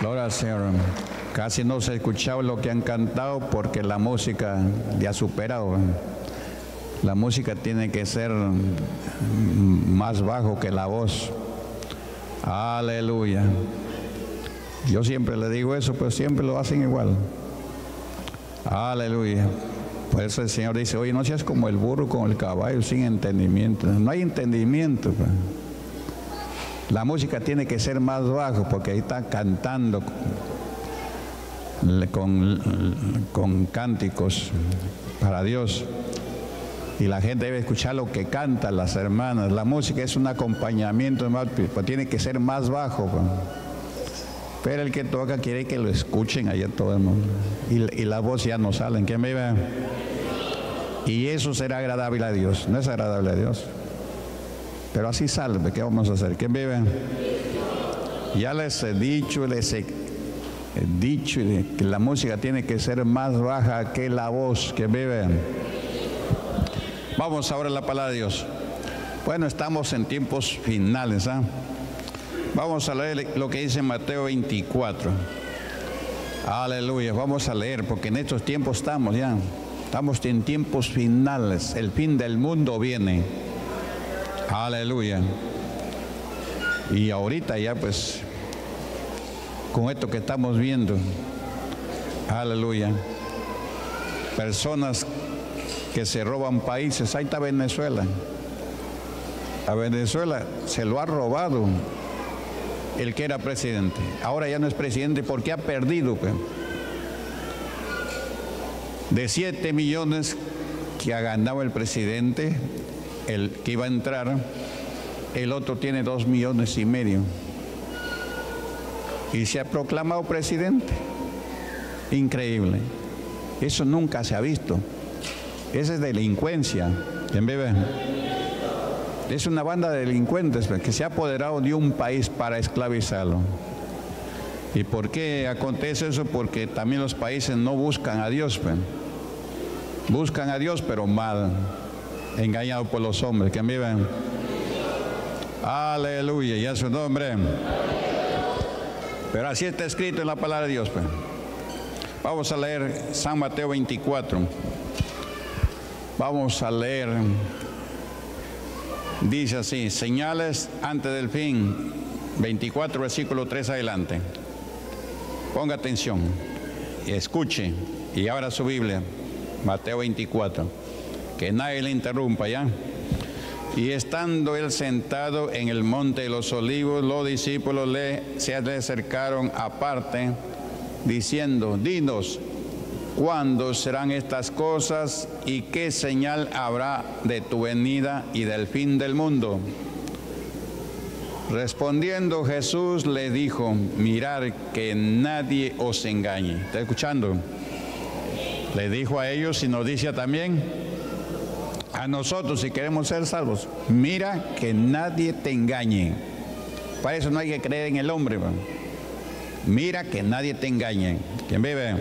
Gloria al Señor. Casi no se ha escuchado lo que han cantado porque la música ya ha superado. La música tiene que ser más bajo que la voz. Aleluya. Yo siempre le digo eso, pero siempre lo hacen igual. Aleluya. Por eso el Señor dice, oye, no seas como el burro con el caballo sin entendimiento. No hay entendimiento. Pues. La música tiene que ser más bajo porque ahí está cantando con, con cánticos para Dios. Y la gente debe escuchar lo que cantan las hermanas. La música es un acompañamiento, pues tiene que ser más bajo. Pero el que toca quiere que lo escuchen allá todo el mundo. Y, la voz ya no sale. ¿Quién me ve? Y eso será agradable a Dios. No es agradable a Dios. Pero así salve, ¿qué vamos a hacer? ¿Quién vive? Ya les he dicho, les he, dicho que la música tiene que ser más baja que la voz que vive. Vamos ahora a la palabra de Dios. Bueno, estamos en tiempos finales. ¿ah? Vamos a leer lo que dice Mateo 24. Aleluya, vamos a leer porque en estos tiempos estamos ya. Estamos en tiempos finales. El fin del mundo viene. Aleluya. Y ahorita ya pues, con esto que estamos viendo, aleluya, personas que se roban países, ahí está Venezuela. A Venezuela se lo ha robado el que era presidente. Ahora ya no es presidente porque ha perdido. Pues. De 7 millones que ha ganado el presidente, el que iba a entrar, el otro tiene dos millones y medio. Y se ha proclamado presidente. Increíble. Eso nunca se ha visto. Esa es delincuencia. ¿En bebé? Es una banda de delincuentes pues, que se ha apoderado de un país para esclavizarlo. ¿Y por qué acontece eso? Porque también los países no buscan a Dios. Pues. Buscan a Dios, pero mal engañado por los hombres que viven. Aleluya, y a su nombre. Pero así está escrito en la palabra de Dios. Pues. Vamos a leer San Mateo 24. Vamos a leer. Dice así, señales antes del fin. 24 versículo 3 adelante. Ponga atención escuche y abra su Biblia. Mateo 24 que nadie le interrumpa ya. Y estando él sentado en el monte de los olivos, los discípulos le, se acercaron aparte, diciendo, dinos, ¿cuándo serán estas cosas y qué señal habrá de tu venida y del fin del mundo? Respondiendo Jesús le dijo, mirar que nadie os engañe. ¿Está escuchando? Le dijo a ellos y nos dice también, a nosotros si queremos ser salvos, mira que nadie te engañe. Para eso no hay que creer en el hombre. Mira que nadie te engañe. ¿Quién vive?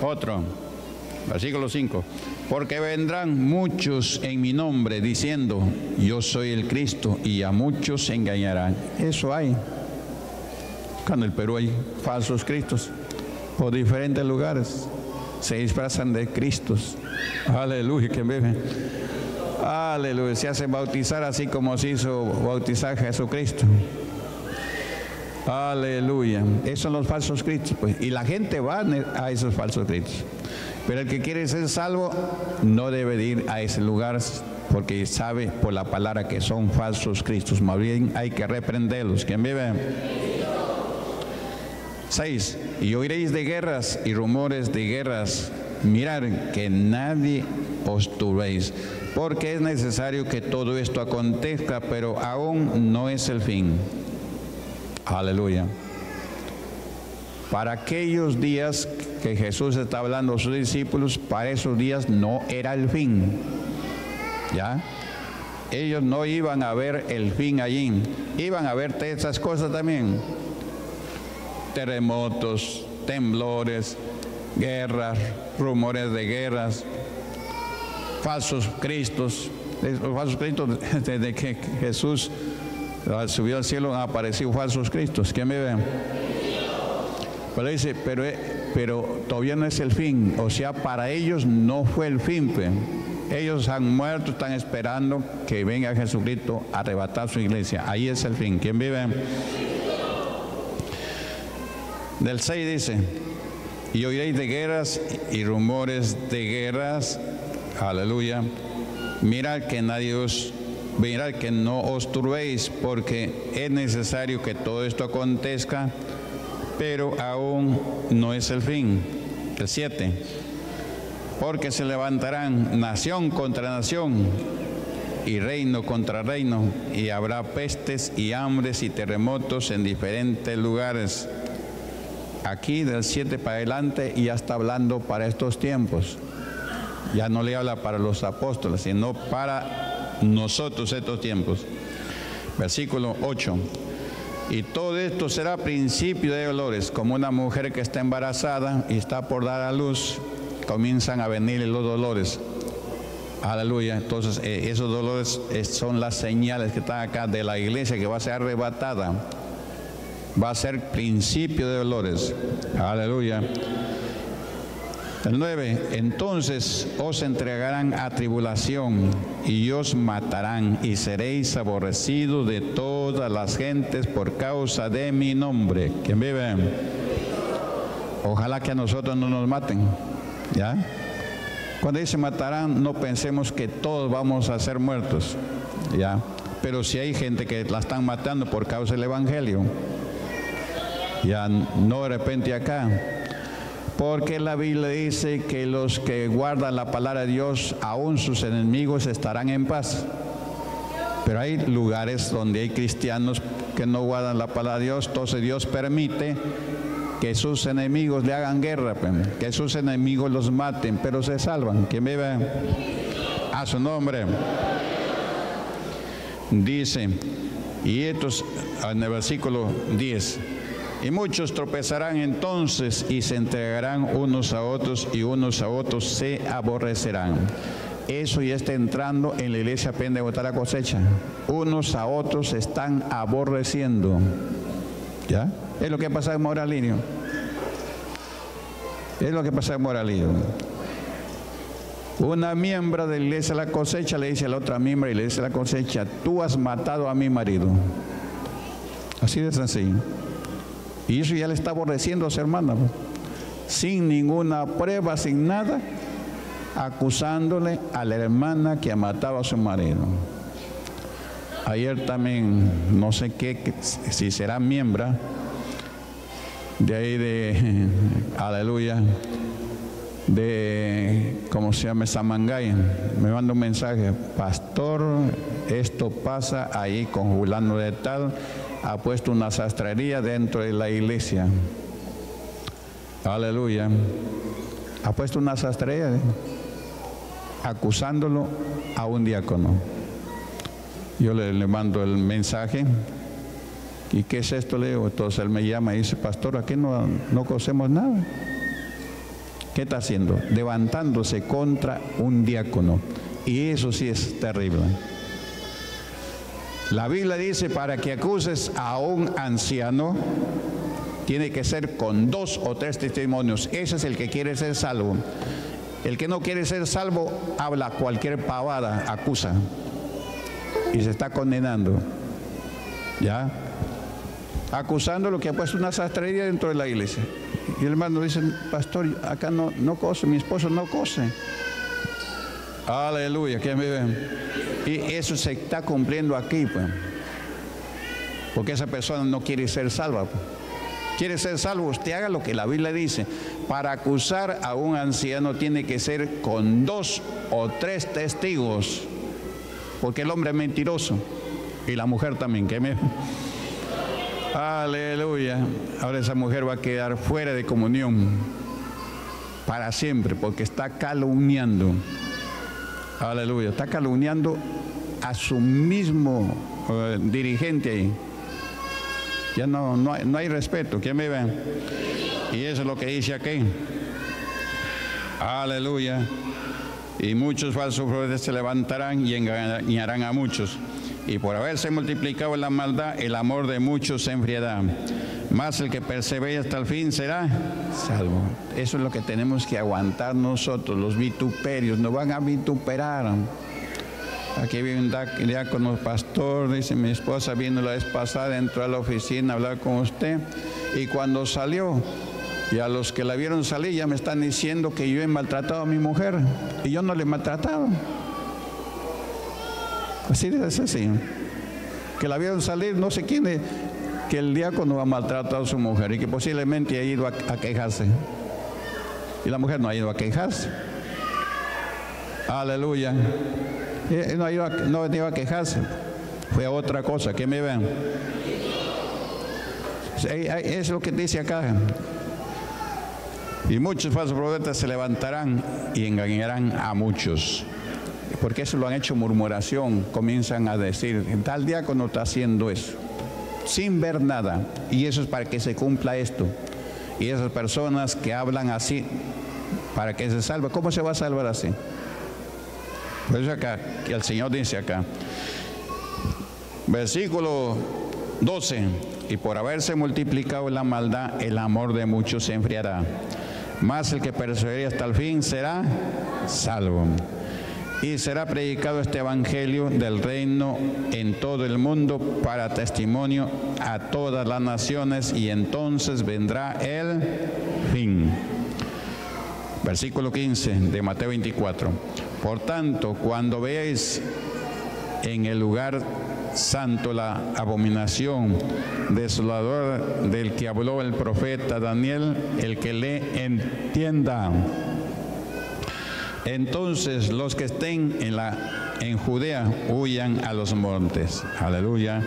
Otro, versículo 5. Porque vendrán muchos en mi nombre diciendo, yo soy el Cristo, y a muchos se engañarán. Eso hay. Cuando en el Perú hay falsos Cristos por diferentes lugares se disfrazan de Cristos. Aleluya, que bebe. Aleluya, se hacen bautizar así como se hizo bautizar Jesucristo. Aleluya. Esos son los falsos cristos. Pues. Y la gente va a esos falsos cristos. Pero el que quiere ser salvo no debe ir a ese lugar porque sabe por la palabra que son falsos cristos. Más bien hay que reprenderlos. ¿Quién vive? 6. Y oiréis de guerras y rumores de guerras. Mirar que nadie os turbéis, porque es necesario que todo esto acontezca, pero aún no es el fin. Aleluya. Para aquellos días que Jesús está hablando a sus discípulos, para esos días no era el fin. ¿Ya? Ellos no iban a ver el fin allí, iban a ver esas cosas también terremotos, temblores, guerras, rumores de guerras, falsos cristos, los falsos cristos desde que Jesús subió al cielo, han aparecido falsos cristos. ¿Quién me ve? Pero dice, pero, eh, pero todavía no es el fin. O sea, para ellos no fue el fin. Ellos han muerto, están esperando que venga Jesucristo a arrebatar su iglesia. Ahí es el fin. ¿Quién vive? Del 6 dice, y oiréis de guerras y rumores de guerras. Aleluya. Mirad que nadie os mirad que no os turbéis, porque es necesario que todo esto acontezca, pero aún no es el fin. El 7. Porque se levantarán nación contra nación y reino contra reino, y habrá pestes y hambres y terremotos en diferentes lugares. Aquí del 7 para adelante ya está hablando para estos tiempos. Ya no le habla para los apóstoles, sino para nosotros estos tiempos. Versículo 8. Y todo esto será principio de dolores, como una mujer que está embarazada y está por dar a luz, comienzan a venir los dolores. Aleluya. Entonces, eh, esos dolores eh, son las señales que están acá de la iglesia que va a ser arrebatada. Va a ser principio de dolores. Aleluya. El 9, entonces os entregarán a tribulación y os matarán y seréis aborrecidos de todas las gentes por causa de mi nombre. ¿Quién vive? Ojalá que a nosotros no nos maten. ¿Ya? Cuando dice matarán, no pensemos que todos vamos a ser muertos. ¿Ya? Pero si hay gente que la están matando por causa del Evangelio, ya no de repente acá porque la Biblia dice que los que guardan la palabra de Dios, aún sus enemigos estarán en paz. Pero hay lugares donde hay cristianos que no guardan la palabra de Dios, entonces Dios permite que sus enemigos le hagan guerra, pues, que sus enemigos los maten, pero se salvan. ¿Quién vive? A su nombre. Dice, y estos en el versículo 10, y muchos tropezarán entonces y se entregarán unos a otros y unos a otros se aborrecerán. Eso ya está entrando en la iglesia botar la cosecha. Unos a otros se están aborreciendo. ¿Ya? Es lo que pasa en Moralino. Es lo que pasa en Moralino. Una miembro de la iglesia la cosecha le dice a la otra miembro la iglesia de la cosecha, tú has matado a mi marido. Así de sencillo. Y eso ya le está aborreciendo a su hermana, sin ninguna prueba, sin nada, acusándole a la hermana que ha matado a su marido. Ayer también, no sé qué, si será miembro de ahí de, aleluya, de, ¿cómo se llama? Samangay, me manda un mensaje, pastor, esto pasa ahí con Julano de tal, ha puesto una sastrería dentro de la iglesia. Aleluya. Ha puesto una sastrería ¿eh? acusándolo a un diácono. Yo le, mando el mensaje. ¿Y qué es esto? Le digo, entonces él me llama y dice, pastor, aquí no, no cosemos nada. ¿Qué está haciendo? Levantándose contra un diácono. Y eso sí es terrible. La Biblia dice, para que acuses a un anciano, tiene que ser con dos o tres testimonios. Ese es el que quiere ser salvo. El que no quiere ser salvo habla cualquier pavada, acusa y se está condenando. ¿Ya? Acusando lo que ha puesto una sastrería dentro de la iglesia. Y el hermano dice, pastor, acá no, no cose, mi esposo no cose. Aleluya, ¿quién vive? Y eso se está cumpliendo aquí, pues. Porque esa persona no quiere ser salva. Pues. Quiere ser salvo, usted haga lo que la Biblia dice. Para acusar a un anciano tiene que ser con dos o tres testigos. Porque el hombre es mentiroso. Y la mujer también, ¿qué me... Aleluya. Ahora esa mujer va a quedar fuera de comunión para siempre porque está calumniando. Aleluya. Está calumniando a su mismo eh, dirigente ahí. Ya no, no, hay, no hay respeto. ¿Quién me ve? Y eso es lo que dice aquí. Aleluya. Y muchos falsos profetas se levantarán y engañarán a muchos. y por haberse multiplicado la maldad, el amor de muchos se enfriará. Más el que persevere hasta el fin será salvo. Eso es lo que tenemos que aguantar nosotros, los vituperios, nos van a vituperar. Aquí viene un diácono pastor, dice mi esposa vino la vez pasada, entró a la oficina a hablar con usted y cuando salió, y a los que la vieron salir ya me están diciendo que yo he maltratado a mi mujer y yo no le he maltratado. Así es así. Que la vieron salir, no sé quién, que el diácono ha maltratado a su mujer y que posiblemente ha ido a, quejarse. Y la mujer no ha ido a quejarse. Aleluya. No ha, ido a, no ha a quejarse. Fue a otra cosa. que me ven? Es lo que dice acá. Y muchos falsos profetas se levantarán y engañarán a muchos porque eso lo han hecho murmuración, comienzan a decir, tal diácono está haciendo eso, sin ver nada. Y eso es para que se cumpla esto. Y esas personas que hablan así, para que se salve, ¿cómo se va a salvar así? Pues acá, que el Señor dice acá, versículo 12, y por haberse multiplicado la maldad, el amor de muchos se enfriará. Más el que persevere hasta el fin será salvo y será predicado este Evangelio del reino en todo el mundo para testimonio a todas las naciones y entonces vendrá el fin. Versículo 15 de Mateo 24. Por tanto, cuando veáis en el lugar santo la abominación desoladora del que habló el profeta Daniel, el que le entienda entonces los que estén en, la, en Judea huyan a los montes. Aleluya.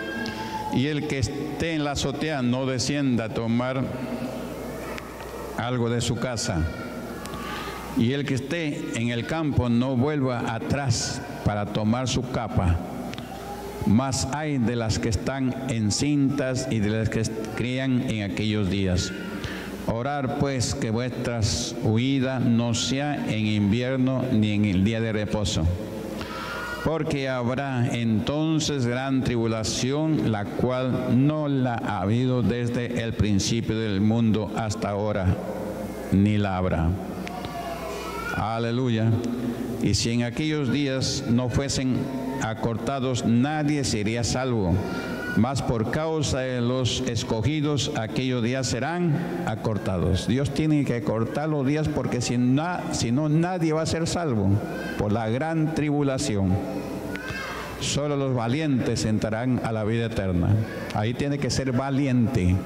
Y el que esté en la azotea no descienda a tomar algo de su casa. Y el que esté en el campo no vuelva atrás para tomar su capa. Más hay de las que están encintas y de las que crían en aquellos días. Orar pues que vuestras huidas no sea en invierno ni en el día de reposo, porque habrá entonces gran tribulación, la cual no la ha habido desde el principio del mundo hasta ahora, ni la habrá. Aleluya. Y si en aquellos días no fuesen acortados, nadie sería salvo mas por causa de los escogidos aquellos días serán acortados. Dios tiene que cortar los días porque si, si no nadie va a ser salvo por la gran tribulación. Solo los valientes entrarán a la vida eterna. Ahí tiene que ser valiente.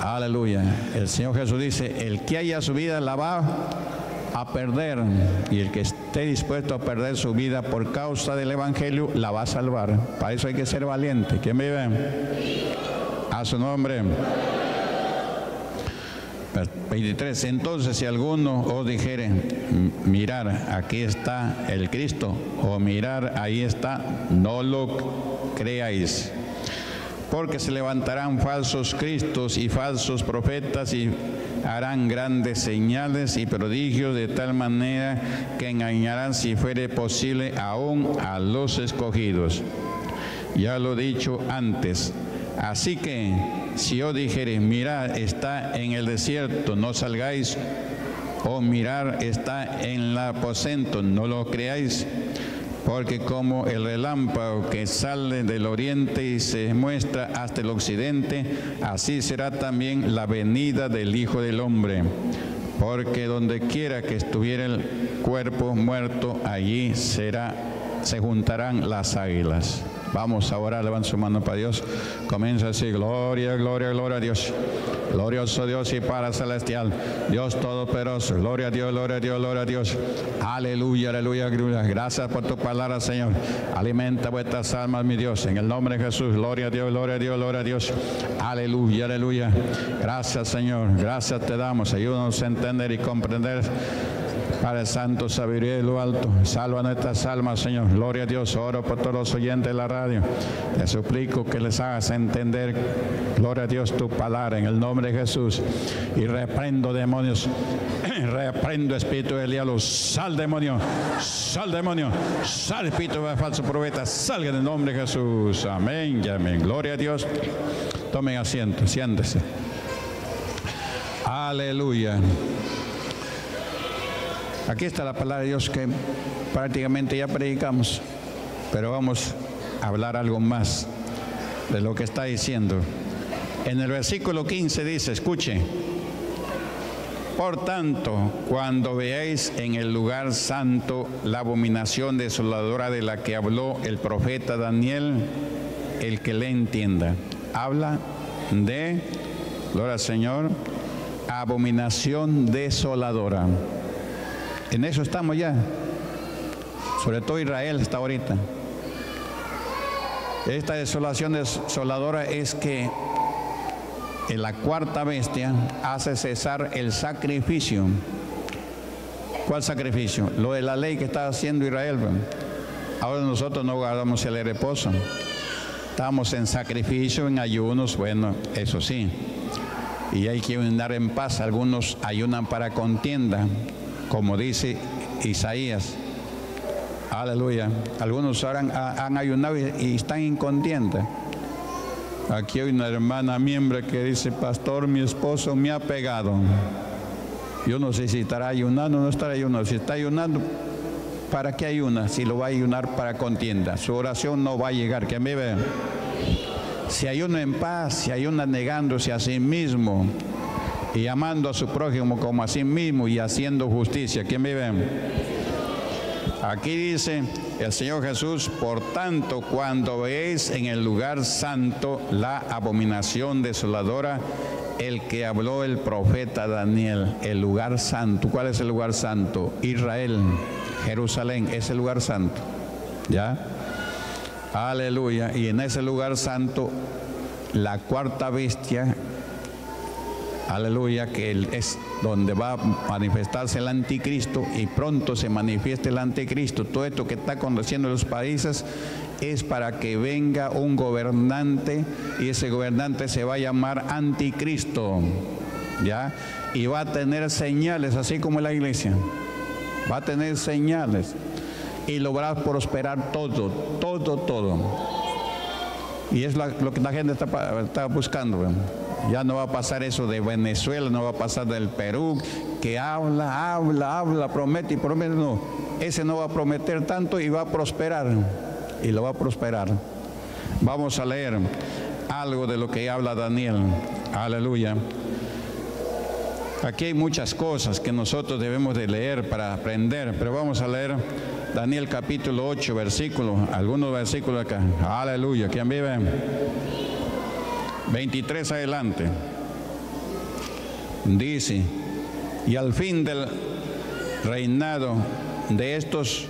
Aleluya. El Señor Jesús dice, el que haya su vida la va a perder y el que esté dispuesto a perder su vida por causa del Evangelio la va a salvar. Para eso hay que ser valiente. ¿Quién vive? A su nombre. 23. Entonces, si alguno os dijere, mirar, aquí está el Cristo, o mirar, ahí está, no lo creáis. Porque se levantarán falsos cristos y falsos profetas y harán grandes señales y prodigios de tal manera que engañarán si fuere posible aún a los escogidos. Ya lo he dicho antes. Así que si yo dijere, mirad, está en el desierto, no salgáis, o mirar, está en el aposento, no lo creáis porque como el relámpago que sale del oriente y se muestra hasta el occidente, así será también la venida del Hijo del Hombre. Porque donde quiera que estuviera el cuerpo muerto, allí será, se juntarán las águilas. Vamos a orar, levanta su mano para Dios. Comienza así, gloria, gloria, gloria a Dios. Glorioso Dios y para celestial. Dios todopoderoso. Gloria a Dios, gloria a Dios, gloria a Dios. Aleluya, aleluya, aleluya. Gracias por tu palabra, Señor. Alimenta vuestras almas, mi Dios. En el nombre de Jesús. Gloria a Dios, gloria a Dios, gloria a Dios. Aleluya, aleluya. Gracias, Señor. Gracias te damos. Ayúdanos a entender y comprender Padre Santo, sabiduría de lo alto, salva nuestras almas, Señor. Gloria a Dios, oro por todos los oyentes de la radio. Te suplico que les hagas entender, gloria a Dios, tu palabra en el nombre de Jesús. Y reprendo demonios, reprendo espíritu del diablo. Sal demonio, sal demonio, sal espíritu de falso profeta, salga en el nombre de Jesús. Amén y amén. Gloria a Dios. Tomen asiento, siéntese. Aleluya. Aquí está la palabra de Dios que prácticamente ya predicamos, pero vamos a hablar algo más de lo que está diciendo. En el versículo 15 dice, escuche, por tanto, cuando veáis en el lugar santo la abominación desoladora de la que habló el profeta Daniel, el que le entienda, habla de, gloria al Señor, abominación desoladora. En eso estamos ya. Sobre todo Israel está ahorita. Esta desolación desoladora es que en la cuarta bestia hace cesar el sacrificio. ¿Cuál sacrificio? Lo de la ley que está haciendo Israel. Ahora nosotros no guardamos el reposo. Estamos en sacrificio, en ayunos, bueno, eso sí. Y hay que andar en paz. Algunos ayunan para contienda como dice Isaías. Aleluya. Algunos han, han ayunado y, están incontientes. Aquí hay una hermana miembro que dice, pastor, mi esposo me ha pegado. Yo no sé si estará ayunando o no estará ayunando. Si está ayunando, ¿para qué ayuna? Si lo va a ayunar para contienda. Su oración no va a llegar. Que me vean. Si ayuna en paz, si ayuna negándose a sí mismo, y amando a su prójimo como a sí mismo y haciendo justicia. ¿Quién vive? Aquí dice el Señor Jesús, por tanto, cuando veis en el lugar santo la abominación desoladora, el que habló el profeta Daniel, el lugar santo. ¿Cuál es el lugar santo? Israel, Jerusalén, es el lugar santo. ¿Ya? Aleluya. Y en ese lugar santo, la cuarta bestia aleluya, que es donde va a manifestarse el anticristo y pronto se manifieste el anticristo. Todo esto que está aconteciendo en los países es para que venga un gobernante y ese gobernante se va a llamar anticristo, ¿ya? Y va a tener señales, así como la iglesia, va a tener señales y lograr prosperar todo, todo, todo. Y es lo que la gente está, está buscando. Ya no va a pasar eso de Venezuela, no va a pasar del Perú, que habla, habla, habla, promete y promete. No, ese no va a prometer tanto y va a prosperar. Y lo va a prosperar. Vamos a leer algo de lo que habla Daniel. Aleluya. Aquí hay muchas cosas que nosotros debemos de leer para aprender, pero vamos a leer Daniel capítulo 8, versículos, algunos versículos acá. Aleluya. ¿Quién vive? 23 adelante. Dice, y al fin del reinado de estos,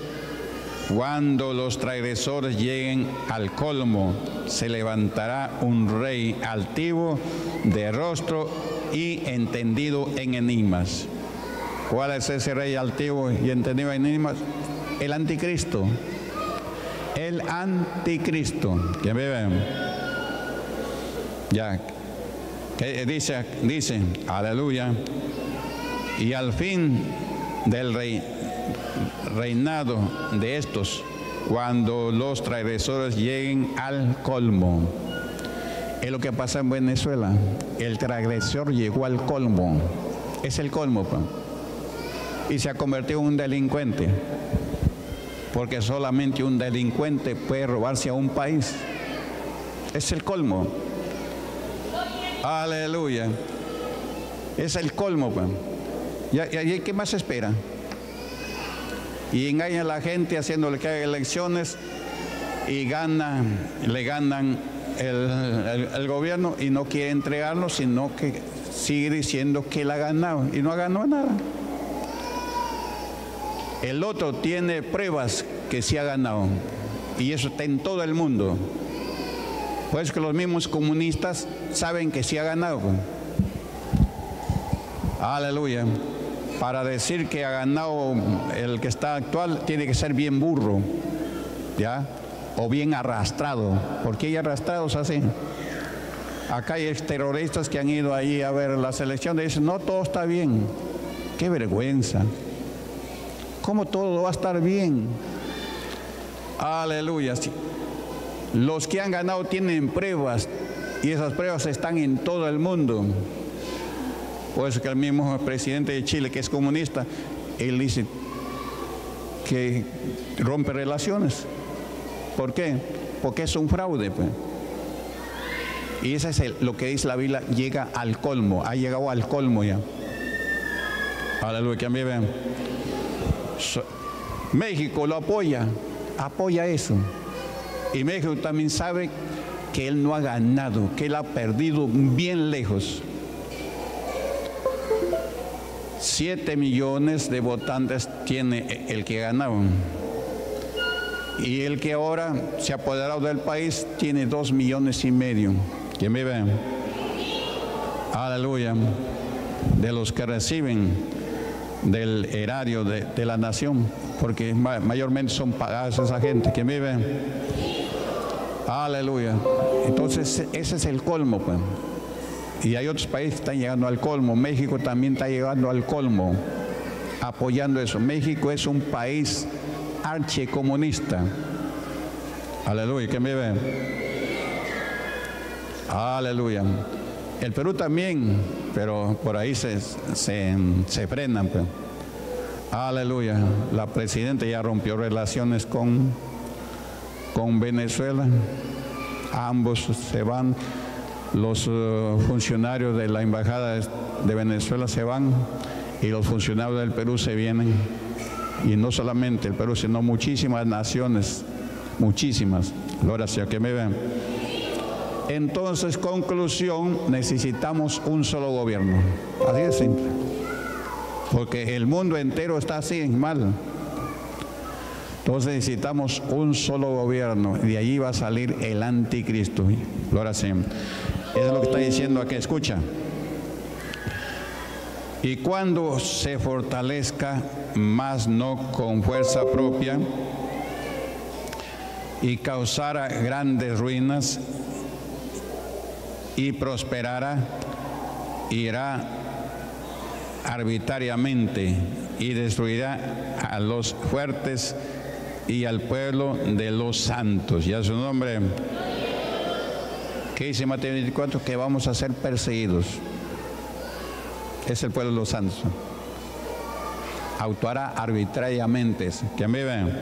cuando los transgresores lleguen al colmo, se levantará un rey altivo de rostro y entendido en enigmas. ¿Cuál es ese rey altivo y entendido en enigmas? El anticristo. El anticristo. ¿Quién vive? Ya, que dice, dice, aleluya, y al fin del reinado de estos, cuando los transgresores lleguen al colmo. Es lo que pasa en Venezuela. El transgresor llegó al colmo. Es el colmo. Y se ha convertido en un delincuente. Porque solamente un delincuente puede robarse a un país. Es el colmo. Aleluya. Es el colmo, pues. ¿Y, qué más espera? Y engaña a la gente haciéndole que haga elecciones y gana, le ganan el, gobierno y no quiere entregarlo, sino que sigue diciendo que él ha ganado y no ha ganado nada. El otro tiene pruebas que sí ha ganado y eso está en todo el mundo. Pues que los mismos comunistas saben que sí ha ganado. Aleluya. para decir que ha ganado el que está actual, tiene que ser bien burro, ¿ya? O bien arrastrado. ¿Por qué hay arrastrados así? Acá hay terroristas que han ido ahí a ver la selección y dicen, no, todo está bien. Qué vergüenza. ¿Cómo todo va a estar bien? Aleluya. Los que han ganado tienen pruebas y esas pruebas están en todo el mundo. Por eso que el mismo presidente de Chile, que es comunista, él dice que rompe relaciones. ¿Por qué? Porque es un fraude. Pues. Y eso es lo que dice la Biblia, llega al colmo, ha llegado al colmo ya. Aleluya, que a mí vean. México lo apoya, apoya eso. Y México también sabe que él no ha ganado, que él ha perdido bien lejos. Siete millones de votantes tiene el que ganaron. Y el que ahora se ha apoderado del país tiene dos millones y medio. ¿Quién me ve? Aleluya. De los que reciben del erario de, la nación, porque mayormente son pagados esa gente. ¿Quién vive? Aleluya. Entonces, ese es el colmo, pues. Y hay otros países que están llegando al colmo. México también está llegando al colmo, apoyando eso. México es un país archicomunista. Aleluya, ¿quién vive? Aleluya. El Perú también, pero por ahí se, se, se frenan. Pues. Aleluya. La presidenta ya rompió relaciones con con Venezuela. Ambos se van, los eh, funcionarios de la Embajada de Venezuela se van y los funcionarios del Perú se vienen. Y no solamente el Perú, sino muchísimas naciones, muchísimas. Que me ven. Entonces, conclusión, necesitamos un solo gobierno. Así de simple. Porque el mundo entero está así en mal. Entonces necesitamos un solo gobierno y de allí va a salir el anticristo. Gloria sí. Eso es lo que está diciendo aquí, escucha. Y cuando se fortalezca, más no con fuerza propia, y causara grandes ruinas, y prosperara, irá arbitrariamente y destruirá a los fuertes y al pueblo de los santos. Y a su nombre, ¿qué dice Mateo 24? Que vamos a ser perseguidos. Es el pueblo de los santos. Actuará arbitrariamente. Me ven.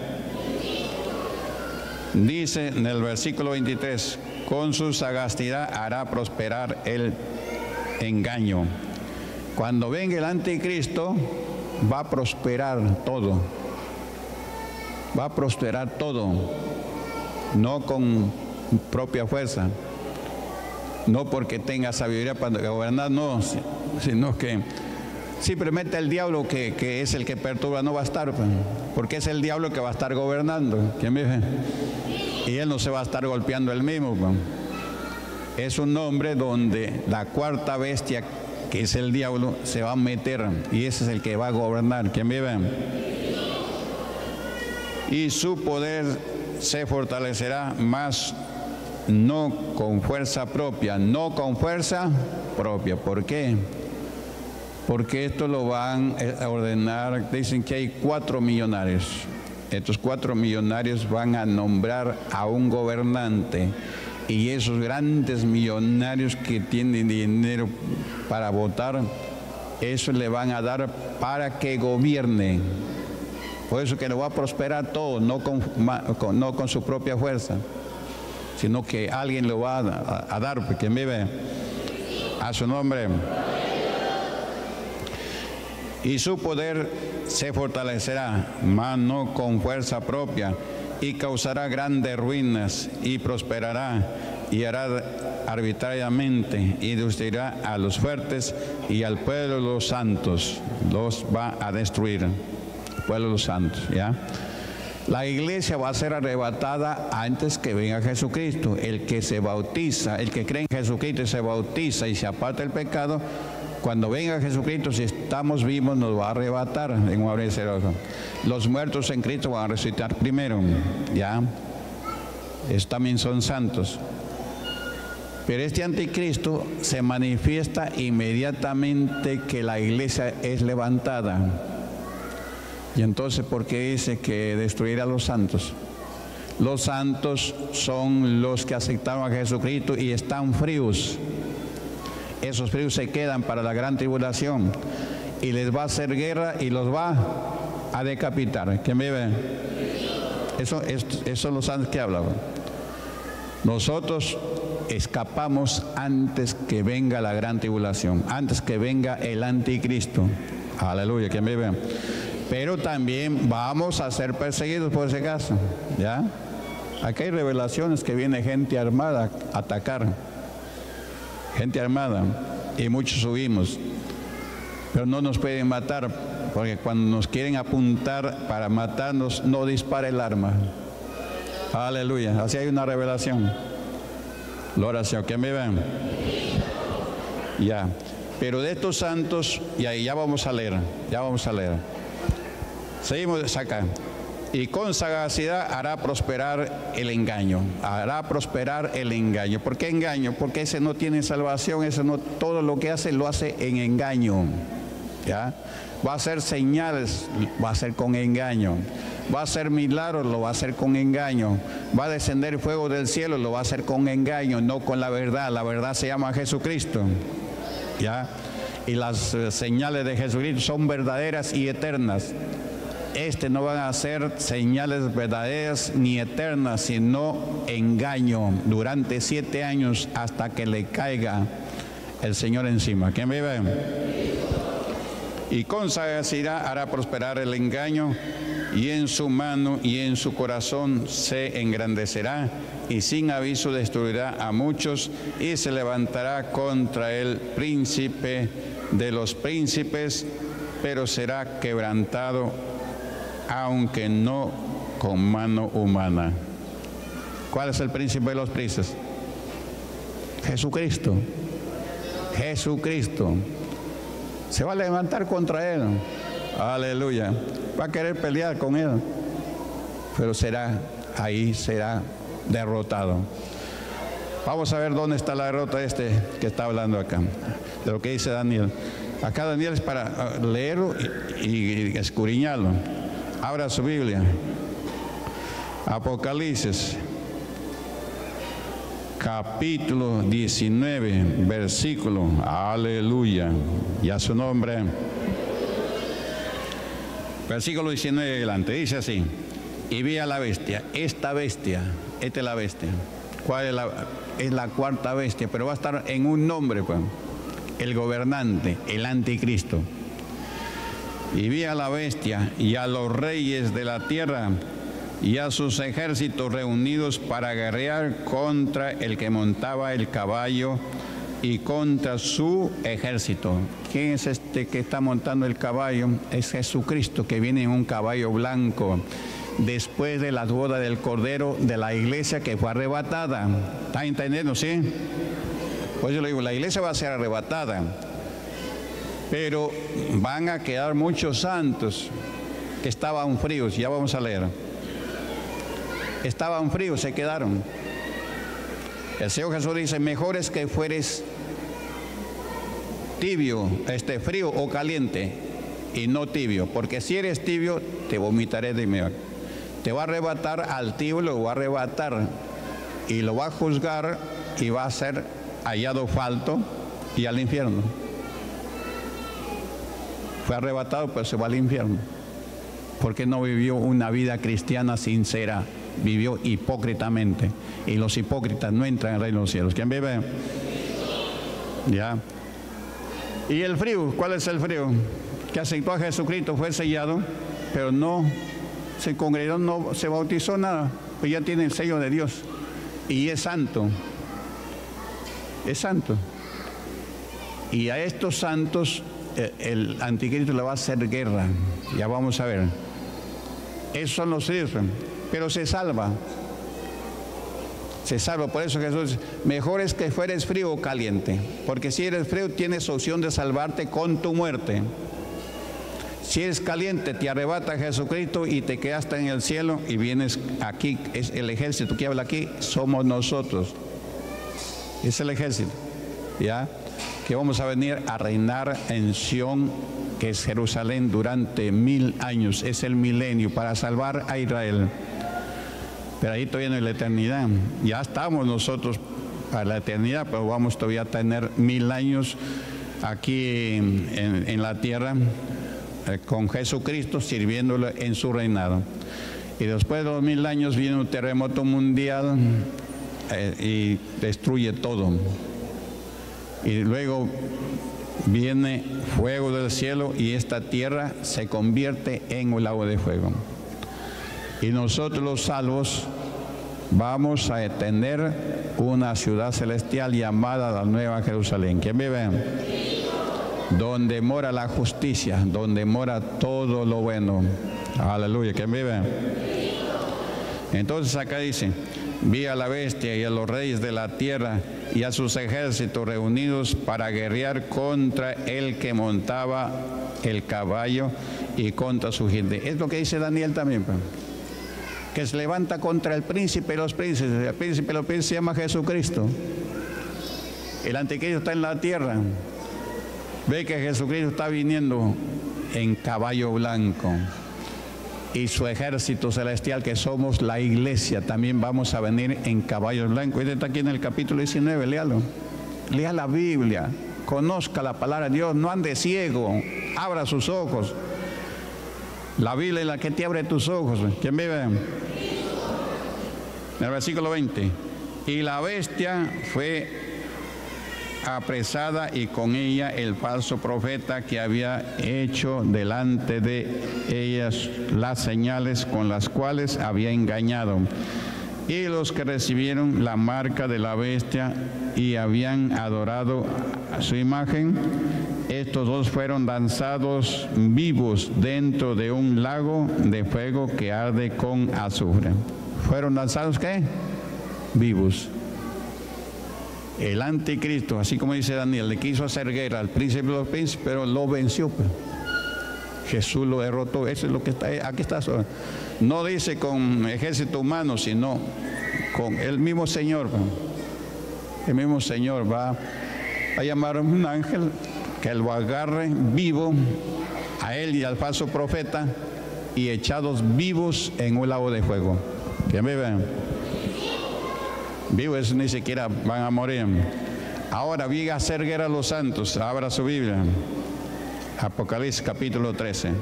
Dice en el versículo 23, con su sagacidad hará prosperar el engaño. Cuando venga el anticristo, va a prosperar todo va a prosperar todo, no con propia fuerza, no porque tenga sabiduría para gobernar, no, sino que simplemente el diablo que, es el que perturba no va a estar, pues, porque es el diablo que va a estar gobernando, Y él no se va a estar golpeando él mismo. Pues. Es un nombre donde la cuarta bestia, que es el diablo, se va a meter y ese es el que va a gobernar. ¿Quién vive? Y su poder se fortalecerá más no con fuerza propia, no con fuerza propia. ¿Por qué? Porque esto lo van a ordenar, dicen que hay cuatro millonarios. Estos cuatro millonarios van a nombrar a un gobernante y esos grandes millonarios que tienen dinero para votar, eso le van a dar para que gobierne por eso que no va a prosperar todo, no con, no con su propia fuerza, sino que alguien lo va a, dar, porque vive a su nombre. Y su poder se fortalecerá, mas no con fuerza propia, y causará grandes ruinas, y prosperará, y hará arbitrariamente, y destruirá a los fuertes y al pueblo de los santos, los va a destruir pueblo de los santos, ¿ya? La iglesia va a ser arrebatada antes que venga Jesucristo. El que se bautiza, el que cree en Jesucristo y se bautiza y se aparta el pecado, Cuando venga Jesucristo, si estamos vivos, nos va a arrebatar en un abrir Los muertos en Cristo van a resucitar primero, ¿ya? Estos también son santos. Pero este anticristo se manifiesta inmediatamente que la iglesia es levantada. Y entonces, ¿por qué dice que destruirá a los santos? Los santos son los que aceptaron a Jesucristo y están fríos. Esos fríos se quedan para la gran tribulación y les va a hacer guerra y los va a decapitar. ¿Quién vive? Eso, eso son los santos que hablaban. Nosotros escapamos antes que venga la gran tribulación, antes que venga el anticristo. Aleluya, ¿quién vive? Pero también vamos a ser perseguidos por ese caso, ¿ya? Aquí hay revelaciones que viene gente armada a atacar, gente armada, y muchos subimos, pero no nos pueden matar, porque cuando nos quieren apuntar para matarnos, no dispara el arma. Aleluya, así hay una revelación. La oración, ¿quién me ven? Ya, pero de estos santos, y ahí ya vamos a leer, ya vamos a leer. Seguimos acá. Y con sagacidad hará prosperar el engaño. Hará prosperar el engaño. ¿Por qué engaño? Porque ese no tiene salvación, ese no, todo lo que hace lo hace en engaño. ¿Ya? Va a hacer señales, va a hacer con engaño. Va a hacer milagros, lo va a hacer con engaño. Va a descender fuego del cielo, lo va a hacer con engaño, no con la verdad. La verdad se llama Jesucristo. ¿Ya? Y las eh, señales de Jesucristo son verdaderas y eternas este no van a ser señales verdaderas ni eternas, sino engaño durante siete años hasta que le caiga el Señor encima. ¿Quién vive? Y con sagacidad hará prosperar el engaño y en su mano y en su corazón se engrandecerá y sin aviso destruirá a muchos y se levantará contra el príncipe de los príncipes, pero será quebrantado aunque no con mano humana. ¿Cuál es el príncipe de los príncipes? Jesucristo. Jesucristo. Se va a levantar contra él. Aleluya. Va a querer pelear con él. Pero será, ahí será derrotado. Vamos a ver dónde está la derrota este que está hablando acá. De lo que dice Daniel. Acá Daniel es para leerlo y, y escuriñarlo. Abra su Biblia. Apocalipsis, capítulo 19, versículo. Aleluya. Y a su nombre. Versículo 19 adelante. Dice así. Y vi a la bestia. Esta bestia. Esta es la bestia. ¿Cuál es la, es la cuarta bestia? Pero va a estar en un nombre, pues. El gobernante, el anticristo. Y vi a la bestia y a los reyes de la tierra y a sus ejércitos reunidos para guerrear contra el que montaba el caballo y contra su ejército. ¿Quién es este que está montando el caballo? Es Jesucristo que viene en un caballo blanco después de la boda del Cordero de la iglesia que fue arrebatada. ¿Está entendiendo? Sí. Pues yo le digo, la iglesia va a ser arrebatada pero van a quedar muchos santos que estaban fríos, ya vamos a leer. Estaban fríos, se quedaron. El Señor Jesús dice, mejor es que fueres tibio, este frío o caliente, y no tibio, porque si eres tibio, te vomitaré de inmediato. Te va a arrebatar al tibio, lo va a arrebatar y lo va a juzgar y va a ser hallado falto y al infierno. Fue arrebatado, pero se va al infierno. Porque no vivió una vida cristiana sincera, vivió hipócritamente. Y los hipócritas no entran en el reino de los cielos. ¿Quién vive? Ya. ¿Y el frío? ¿Cuál es el frío? Que aceptó a Jesucristo, fue sellado, pero no se congregó, no se bautizó nada, pues ya tiene el sello de Dios. Y es santo. Es santo. Y a estos santos el anticristo le va a hacer guerra. Ya vamos a ver. Son los hijos, pero se salva. se salva. Por eso Jesús, mejor es que fueres frío o caliente, porque si eres frío tienes opción de salvarte con tu muerte. Si eres caliente, te arrebata Jesucristo y te quedaste en el cielo y vienes aquí. Es el ejército que habla aquí, somos nosotros. Es el ejército, ¿ya? Que vamos a venir a reinar en Sión, que es Jerusalén, durante mil años. Es el milenio para salvar a Israel. Pero ahí todavía no es la eternidad. Ya estamos nosotros para la eternidad, pero vamos todavía a tener mil años aquí en, la tierra eh, con Jesucristo sirviéndolo en su reinado. Y después de dos mil años viene un terremoto mundial eh, y destruye todo. Y luego viene fuego del cielo y esta tierra se convierte en un lago de fuego. Y nosotros los salvos vamos a tener una ciudad celestial llamada la Nueva Jerusalén. ¿Quién vive? donde mora la justicia, donde mora todo lo bueno. Aleluya, ¿quién vive? Entonces acá dice, vi a la bestia y a los reyes de la tierra y a sus ejércitos reunidos para guerrear contra el que montaba el caballo y contra su gente. Es lo que dice Daniel también, que se levanta contra el príncipe de los príncipes. El príncipe de los príncipes se llama Jesucristo. El anticristo está en la tierra. Ve que Jesucristo está viniendo en caballo blanco y su ejército celestial, que somos la iglesia, también vamos a venir en caballo blanco. Este está aquí en el capítulo 19, léalo. Lea la Biblia, conozca la palabra de Dios, no ande ciego, abra sus ojos. La Biblia es la que te abre tus ojos. ¿Quién vive? En el versículo 20. Y la bestia fue apresada y con ella el falso profeta que había hecho delante de ellas las señales con las cuales había engañado. Y los que recibieron la marca de la bestia y habían adorado su imagen, estos dos fueron lanzados vivos dentro de un lago de fuego que arde con azufre. ¿Fueron lanzados qué? Vivos el anticristo, así como dice Daniel, le quiso hacer guerra al príncipe de los príncipes, pero lo venció. Pues. Jesús lo derrotó. Eso es lo que está aquí está. No dice con ejército humano, sino con el mismo Señor. Pues. El mismo Señor va a llamar a un ángel que lo agarre vivo a él y al falso profeta y echados vivos en un lago de fuego. Que me ven? Vivos ni siquiera van a morir. Ahora viene a hacer guerra a los santos. Abra su Biblia. Apocalipsis capítulo 13.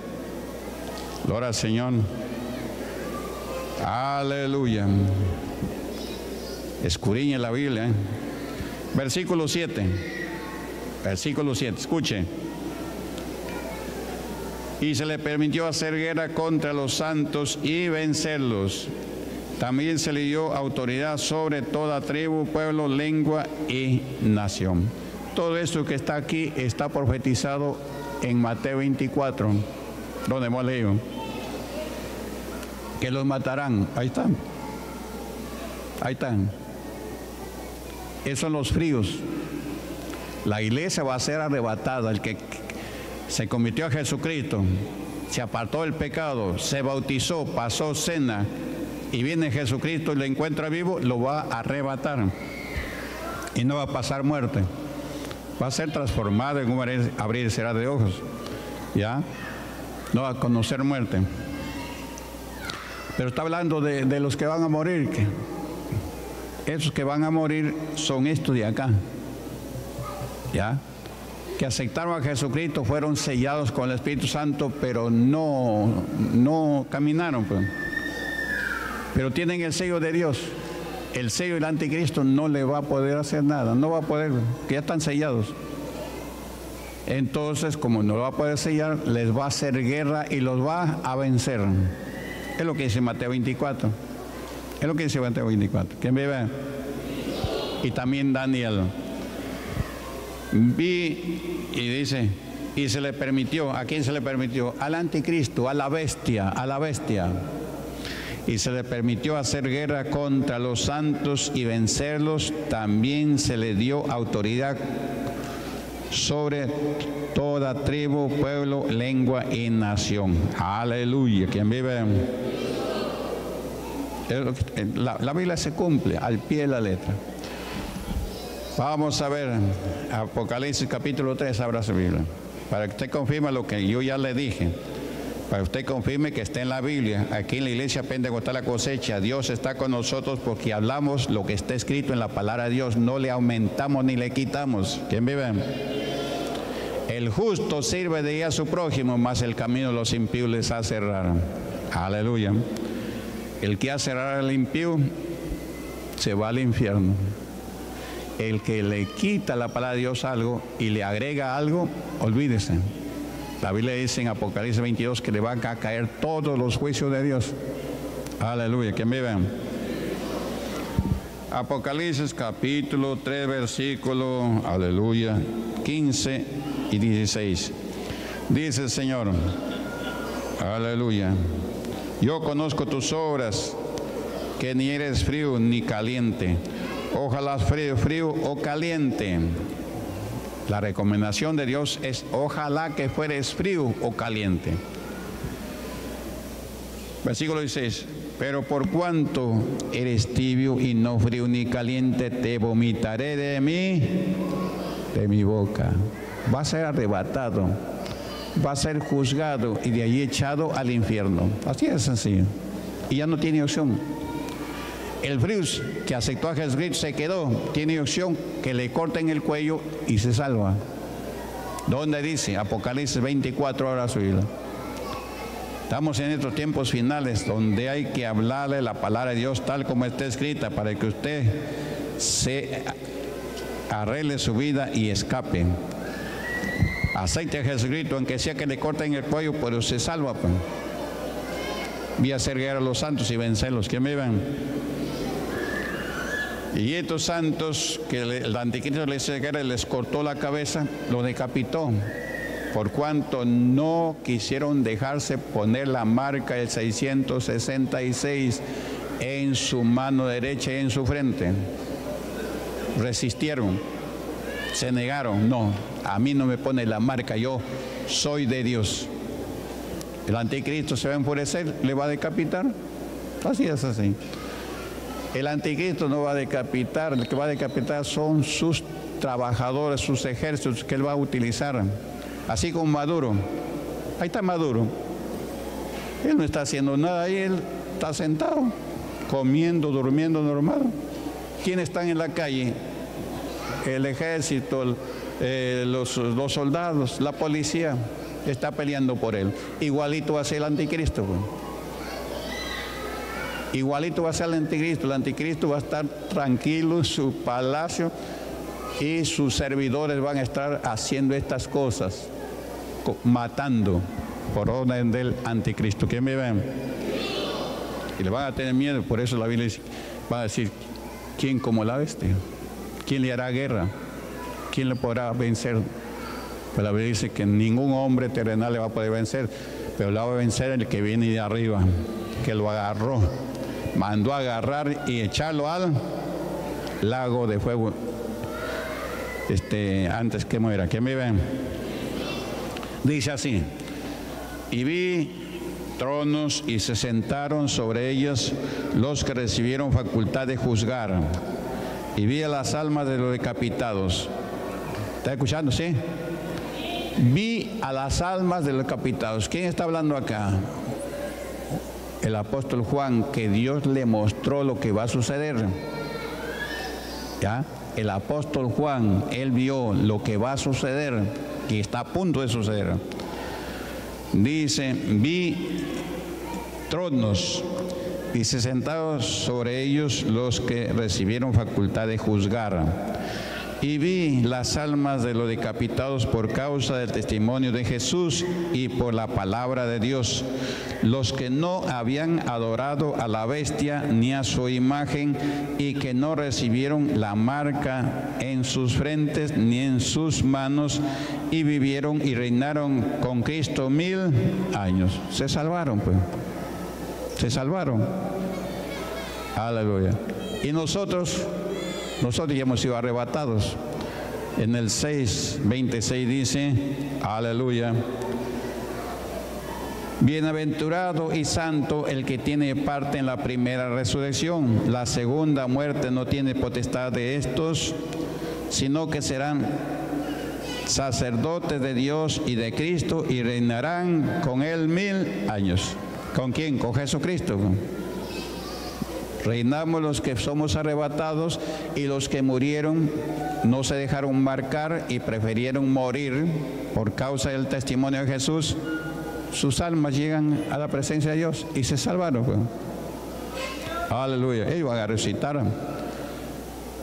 Gloria al Señor. Aleluya. Escuriñe la Biblia. ¿eh? Versículo 7. Versículo 7. Escuche. Y se le permitió hacer guerra contra los santos y vencerlos también se le dio autoridad sobre toda tribu, pueblo, lengua y nación. Todo esto que está aquí está profetizado en Mateo 24, donde hemos leído. Que los matarán. Ahí están. Ahí están. Esos son los fríos. La iglesia va a ser arrebatada. El que se convirtió a Jesucristo, se apartó del pecado, se bautizó, pasó cena, y viene Jesucristo y le encuentra vivo, lo va a arrebatar. Y no va a pasar muerte. Va a ser transformado en un abrir cerrar de ojos. ¿Ya? No va a conocer muerte. Pero está hablando de, de los que van a morir. Que esos que van a morir son estos de acá. ¿Ya? que aceptaron a Jesucristo fueron sellados con el Espíritu Santo, pero no, no caminaron. Pues pero tienen el sello de Dios. El sello del anticristo no le va a poder hacer nada, no va a poder, que ya están sellados. Entonces, como no lo va a poder sellar, les va a hacer guerra y los va a vencer. Es lo que dice Mateo 24. Es lo que dice Mateo 24. ¿Quién vive? Y también Daniel. Vi y dice, y se le permitió, ¿a quién se le permitió? Al anticristo, a la bestia, a la bestia y se le permitió hacer guerra contra los santos y vencerlos, también se le dio autoridad sobre toda tribu, pueblo, lengua y nación. Aleluya. ¿Quién vive? La, la Biblia se cumple al pie de la letra. Vamos a ver Apocalipsis capítulo 3, abra su Biblia, para que usted confirme lo que yo ya le dije, para usted confirme que está en la Biblia. Aquí en la iglesia Pentecostal la cosecha, Dios está con nosotros porque hablamos lo que está escrito en la palabra de Dios, no le aumentamos ni le quitamos. ¿Quién vive? El justo sirve de guía a su prójimo, mas el camino de los impíos les hace errar. Aleluya. El que hace errar al impío se va al infierno. El que le quita la palabra de Dios algo y le agrega algo, olvídese. La Biblia dice en Apocalipsis 22 que le van a caer todos los juicios de Dios. Aleluya. ¿Quién vive? Apocalipsis capítulo 3, versículo, aleluya, 15 y 16. Dice el Señor, aleluya, yo conozco tus obras, que ni eres frío ni caliente. Ojalá frío, frío o caliente. La recomendación de Dios es ojalá que fueres frío o caliente. Versículo 16. Pero por cuanto eres tibio y no frío ni caliente, te vomitaré de mí, de mi boca. Va a ser arrebatado, va a ser juzgado y de allí echado al infierno. Así es sencillo. Y ya no tiene opción. El frío que aceptó a Jesucristo se quedó, tiene opción que le corten el cuello y se salva. ¿Dónde dice? Apocalipsis 24 horas su vida. Estamos en estos tiempos finales donde hay que hablarle la palabra de Dios tal como está escrita para que usted se arregle su vida y escape. Aceite a Jesucristo, aunque sea que le corten el cuello, pero se salva. Pues. Vi a hacer guerra a los santos y vencerlos. que me ven? Y estos santos que el anticristo les guerra les cortó la cabeza, lo decapitó por cuanto no quisieron dejarse poner la marca del 666 en su mano derecha y en su frente. Resistieron, se negaron, no, a mí no me pone la marca, yo soy de Dios. El anticristo se va a enfurecer, le va a decapitar. Así es así. El anticristo no va a decapitar, el que va a decapitar son sus trabajadores, sus ejércitos que él va a utilizar así como Maduro. Ahí está Maduro. Él no está haciendo nada ahí, él está sentado, comiendo, durmiendo normal. ¿Quiénes están en la calle? El ejército, eh, los, los, soldados, la policía está peleando por él. Igualito ser el anticristo. Igualito va a ser el anticristo. El anticristo va a estar tranquilo en su palacio y sus servidores van a estar haciendo estas cosas, matando por orden del anticristo. ¿Quién me ven? Y le van a tener miedo, por eso la Biblia va a decir, ¿quién como la bestia? ¿Quién le hará guerra? ¿Quién le podrá vencer? Pues la Biblia dice que ningún hombre terrenal le va a poder vencer, pero la va a vencer el que viene de arriba, que lo agarró, mandó agarrar y echarlo al lago de fuego este, antes que muera. que me ven? Dice así, y vi tronos y se sentaron sobre ellos los que recibieron facultad de juzgar. Y vi a las almas de los decapitados. ¿Está escuchando? Sí. Vi a las almas de los decapitados. ¿Quién está hablando acá? El apóstol Juan, que Dios le mostró lo que va a suceder. ¿Ya? el apóstol Juan, él vio lo que va a suceder, que está a punto de suceder. Dice, vi tronos y se sentaron sobre ellos los que recibieron facultad de juzgar y vi las almas de los decapitados por causa del testimonio de Jesús y por la palabra de Dios, los que no habían adorado a la bestia ni a su imagen y que no recibieron la marca en sus frentes ni en sus manos y vivieron y reinaron con Cristo mil años. Se salvaron, pues. Se salvaron. Aleluya. Y nosotros, nosotros ya hemos sido arrebatados. En el 6, 26 dice, aleluya. Bienaventurado y santo el que tiene parte en la primera resurrección. La segunda muerte no tiene potestad de estos, sino que serán sacerdotes de Dios y de Cristo y reinarán con él mil años. ¿Con quién? Con Jesucristo. Reinamos los que somos arrebatados y los que murieron no se dejaron marcar y prefirieron morir por causa del testimonio de Jesús. Sus almas llegan a la presencia de Dios y se salvaron. Aleluya. Ellos van a resucitar.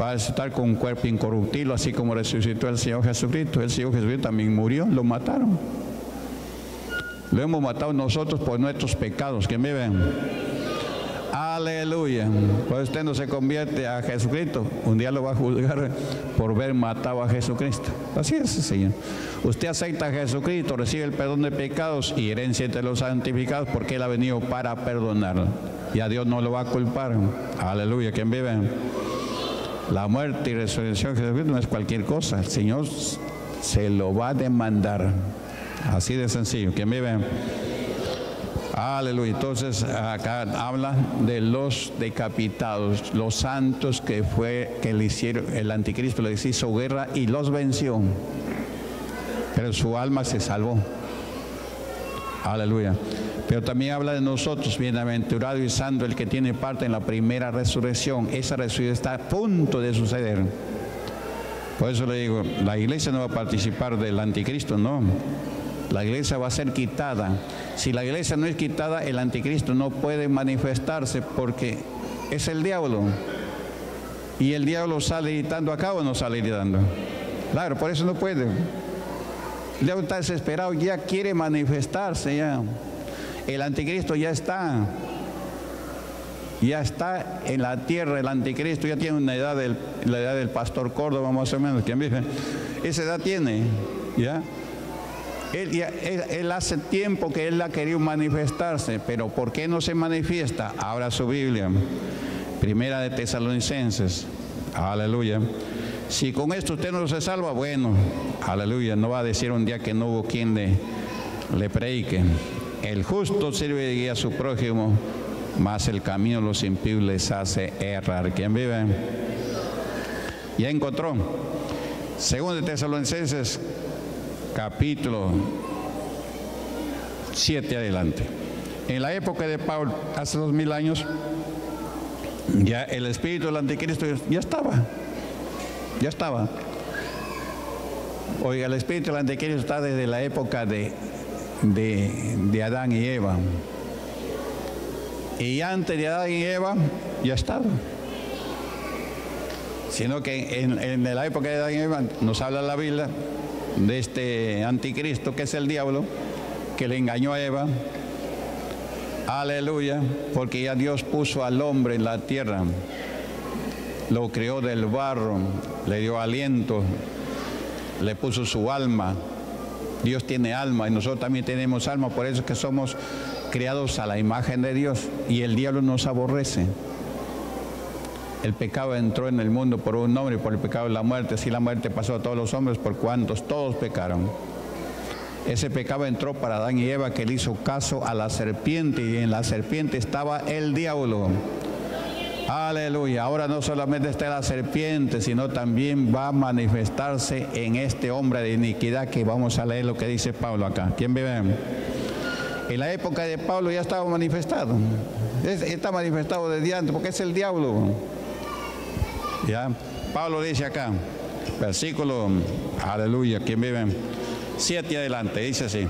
Va a con un cuerpo incorruptible, así como resucitó el Señor Jesucristo. El Señor Jesucristo también murió, lo mataron. Lo hemos matado nosotros por nuestros pecados. Que me ven. Aleluya. Pues usted no se convierte a Jesucristo. Un día lo va a juzgar por ver matado a Jesucristo. Así es, Señor. Usted acepta a Jesucristo, recibe el perdón de pecados y herencia entre los santificados porque Él ha venido para perdonar. Y a Dios no lo va a culpar. Aleluya. ¿Quién vive? La muerte y resurrección de Jesucristo no es cualquier cosa. El Señor se lo va a demandar. Así de sencillo. ¿Quién vive? Aleluya. Entonces acá habla de los decapitados, los santos que fue que le hicieron, el anticristo les hizo guerra y los venció. Pero su alma se salvó. Aleluya. Pero también habla de nosotros, bienaventurado y santo el que tiene parte en la primera resurrección. Esa resurrección está a punto de suceder. Por eso le digo, la iglesia no va a participar del anticristo, no. La iglesia va a ser quitada. Si la iglesia no es quitada, el anticristo no puede manifestarse porque es el diablo. Y el diablo sale gritando acá o no sale gritando. Claro, por eso no puede. El diablo está desesperado, ya quiere manifestarse ya. El anticristo ya está. Ya está en la tierra el anticristo, ya tiene una edad del, la edad del pastor Córdoba más o menos, ¿quién vive? Esa edad tiene, ¿ya? Él, hace tiempo que él ha querido manifestarse, pero ¿por qué no se manifiesta? Ahora su Biblia, primera de Tesalonicenses, aleluya. Si con esto usted no se salva, bueno, aleluya, no va a decir un día que no hubo quien le, le predique. El justo sirve de guía a su prójimo, mas el camino de los impíos les hace errar. ¿Quién vive? Ya encontró. Segundo de Tesalonicenses capítulo 7 adelante. En la época de Pablo, hace dos mil años, ya el espíritu del anticristo ya estaba, ya estaba. Oiga, el espíritu del anticristo está desde la época de, de, Adán y Eva. Y antes de Adán y Eva ya estaba. Sino que en, en la época de Adán y Eva nos habla la Biblia de este anticristo que es el diablo, que le engañó a Eva. Aleluya, porque ya Dios puso al hombre en la tierra, lo creó del barro, le dio aliento, le puso su alma. Dios tiene alma y nosotros también tenemos alma, por eso es que somos creados a la imagen de Dios y el diablo nos aborrece. El pecado entró en el mundo por un hombre y por el pecado de la muerte. Así la muerte pasó a todos los hombres por cuantos todos pecaron. Ese pecado entró para Adán y Eva que le hizo caso a la serpiente y en la serpiente estaba el diablo. Aleluya. Ahora no solamente está la serpiente, sino también va a manifestarse en este hombre de iniquidad que vamos a leer lo que dice Pablo acá. ¿Quién vive? En la época de Pablo ya estaba manifestado. Está manifestado desde antes porque es el diablo. Pablo dice acá, versículo, aleluya, quien vive, siete adelante, dice así,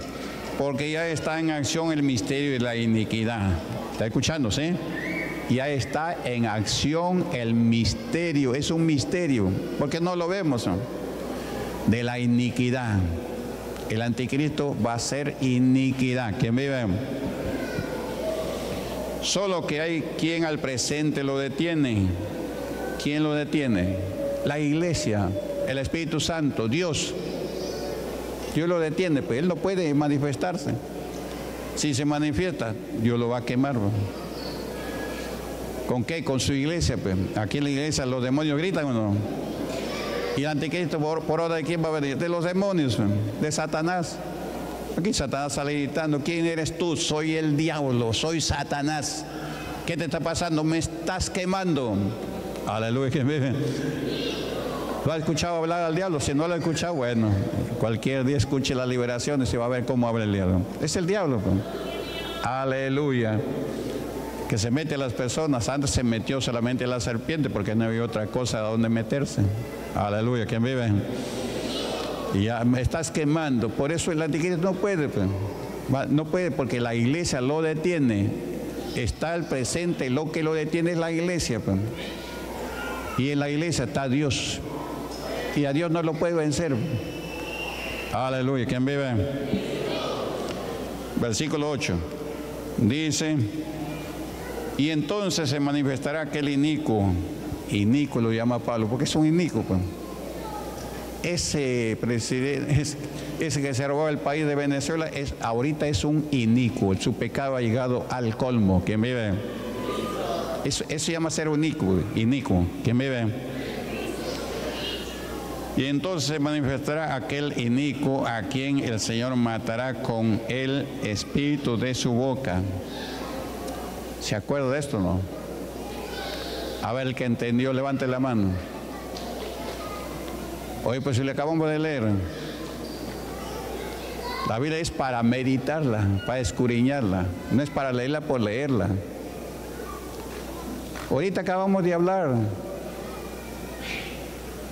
porque ya está en acción el misterio de la iniquidad. ¿Está escuchando, sí? Ya está en acción el misterio, es un misterio, porque no lo vemos, de la iniquidad. El anticristo va a ser iniquidad. ¿Quién vive? Solo que hay quien al presente lo detiene ¿Quién lo detiene? La iglesia, el Espíritu Santo, Dios. Dios lo detiene, pues Él no puede manifestarse. Si se manifiesta, Dios lo va a quemar. ¿Con qué? Con su iglesia. Pues. Aquí en la iglesia los demonios gritan o no. ¿Y el anticristo por, por hora de quién va a venir? De los demonios, pues, de Satanás. Aquí Satanás sale gritando, ¿quién eres tú? Soy el diablo, soy Satanás. ¿Qué te está pasando? Me estás quemando. Aleluya, que me ¿Lo ha escuchado hablar al diablo? Si no lo ha escuchado, bueno, cualquier día escuche la liberación y se va a ver cómo habla el diablo. Es el diablo. Pues. Aleluya. Que se mete a las personas. Antes se metió solamente la serpiente porque no había otra cosa a donde meterse. Aleluya. ¿Quién vive? Y ya me estás quemando. Por eso el anticristo no puede. Pues. No puede porque la iglesia lo detiene. Está el presente lo que lo detiene es la iglesia. Pues. Y en la iglesia está Dios y a Dios no lo puede vencer. Aleluya, ¿quién vive? Versículo 8. Dice, y entonces se manifestará aquel inicuo, inicuo lo llama Pablo, porque es un inicuo. Pues. Ese presidente, ese que se robó el país de Venezuela, es, ahorita es un inicuo, su pecado ha llegado al colmo. ¿Quién vive? Eso, eso llama ser un inicuo, inicuo. ¿Quién vive? Y entonces se manifestará aquel inico a quien el Señor matará con el espíritu de su boca. ¿Se acuerda de esto no? A ver, el que entendió, levante la mano. Oye, pues si le acabamos de leer. La Biblia es para meditarla, para escuriñarla, no es para leerla por leerla. Ahorita acabamos de hablar.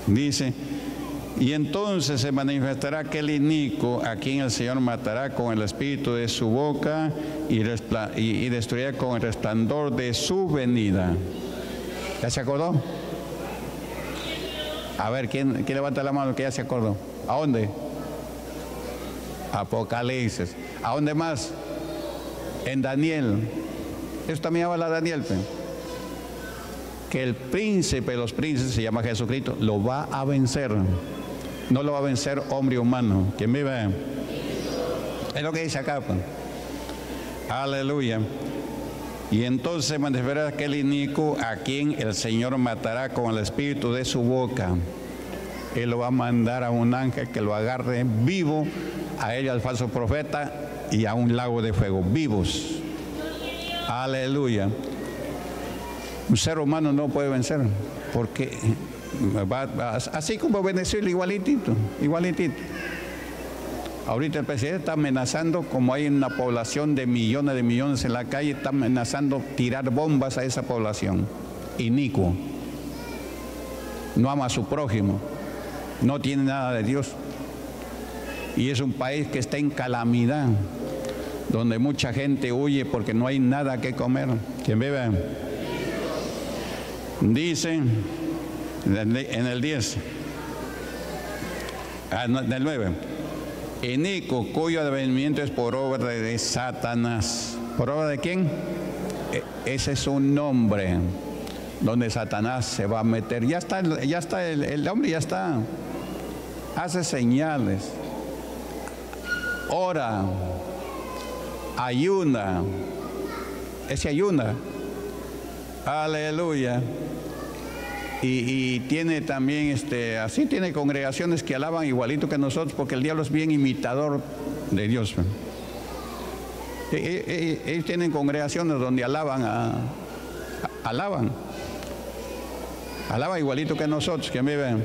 Dice, y entonces se manifestará aquel inico a quien el Señor matará con el espíritu de su boca y, destruirá con el resplandor de su venida. ¿Ya se acordó? A ver, ¿quién, ¿quién levanta la mano que ya se acordó? ¿A dónde? Apocalipsis. ¿A dónde más? En Daniel. Esto también habla Daniel. Que el príncipe de los príncipes, se llama Jesucristo, lo va a vencer no lo va a vencer hombre humano. ¿Quién vive? Es lo que dice acá. Pues. Aleluya. Y entonces manifestará aquel inico a quien el Señor matará con el espíritu de su boca. Él lo va a mandar a un ángel que lo agarre vivo, a él al falso profeta y a un lago de fuego, vivos. Aleluya. Un ser humano no puede vencer, porque así como Venezuela, igualitito, igualitito. Ahorita el presidente está amenazando, como hay una población de millones de millones en la calle, está amenazando tirar bombas a esa población. Inicuo. No ama a su prójimo. No tiene nada de Dios. Y es un país que está en calamidad, donde mucha gente huye porque no hay nada que comer. ¿Quién vive? Dice en el 10, ah, del 9. Inico, cuyo advenimiento es por obra de Satanás. ¿Por obra de quién? E, ese es un nombre donde Satanás se va a meter. Ya está, ya está el, el hombre ya está. Hace señales. Ora. Ayuna. Ese ayuna. Aleluya. Y, tiene también, este, así tiene congregaciones que alaban igualito que nosotros, porque el diablo es bien imitador de Dios. E, e, e, ellos tienen congregaciones donde alaban a, alaban. Alaba igualito que nosotros, que me ven.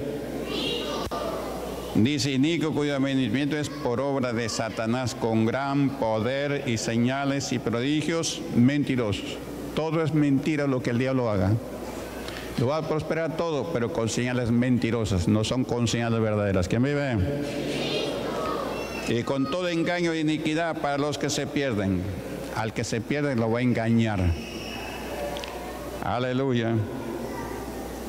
Dice Nico, cuyo amenimiento es por obra de Satanás con gran poder y señales y prodigios mentirosos. Todo es mentira lo que el diablo haga. Lo va a prosperar todo, pero con señales mentirosas, no son con señales verdaderas. ¿Quién vive? Y con todo engaño e iniquidad para los que se pierden. Al que se pierde lo va a engañar. Aleluya.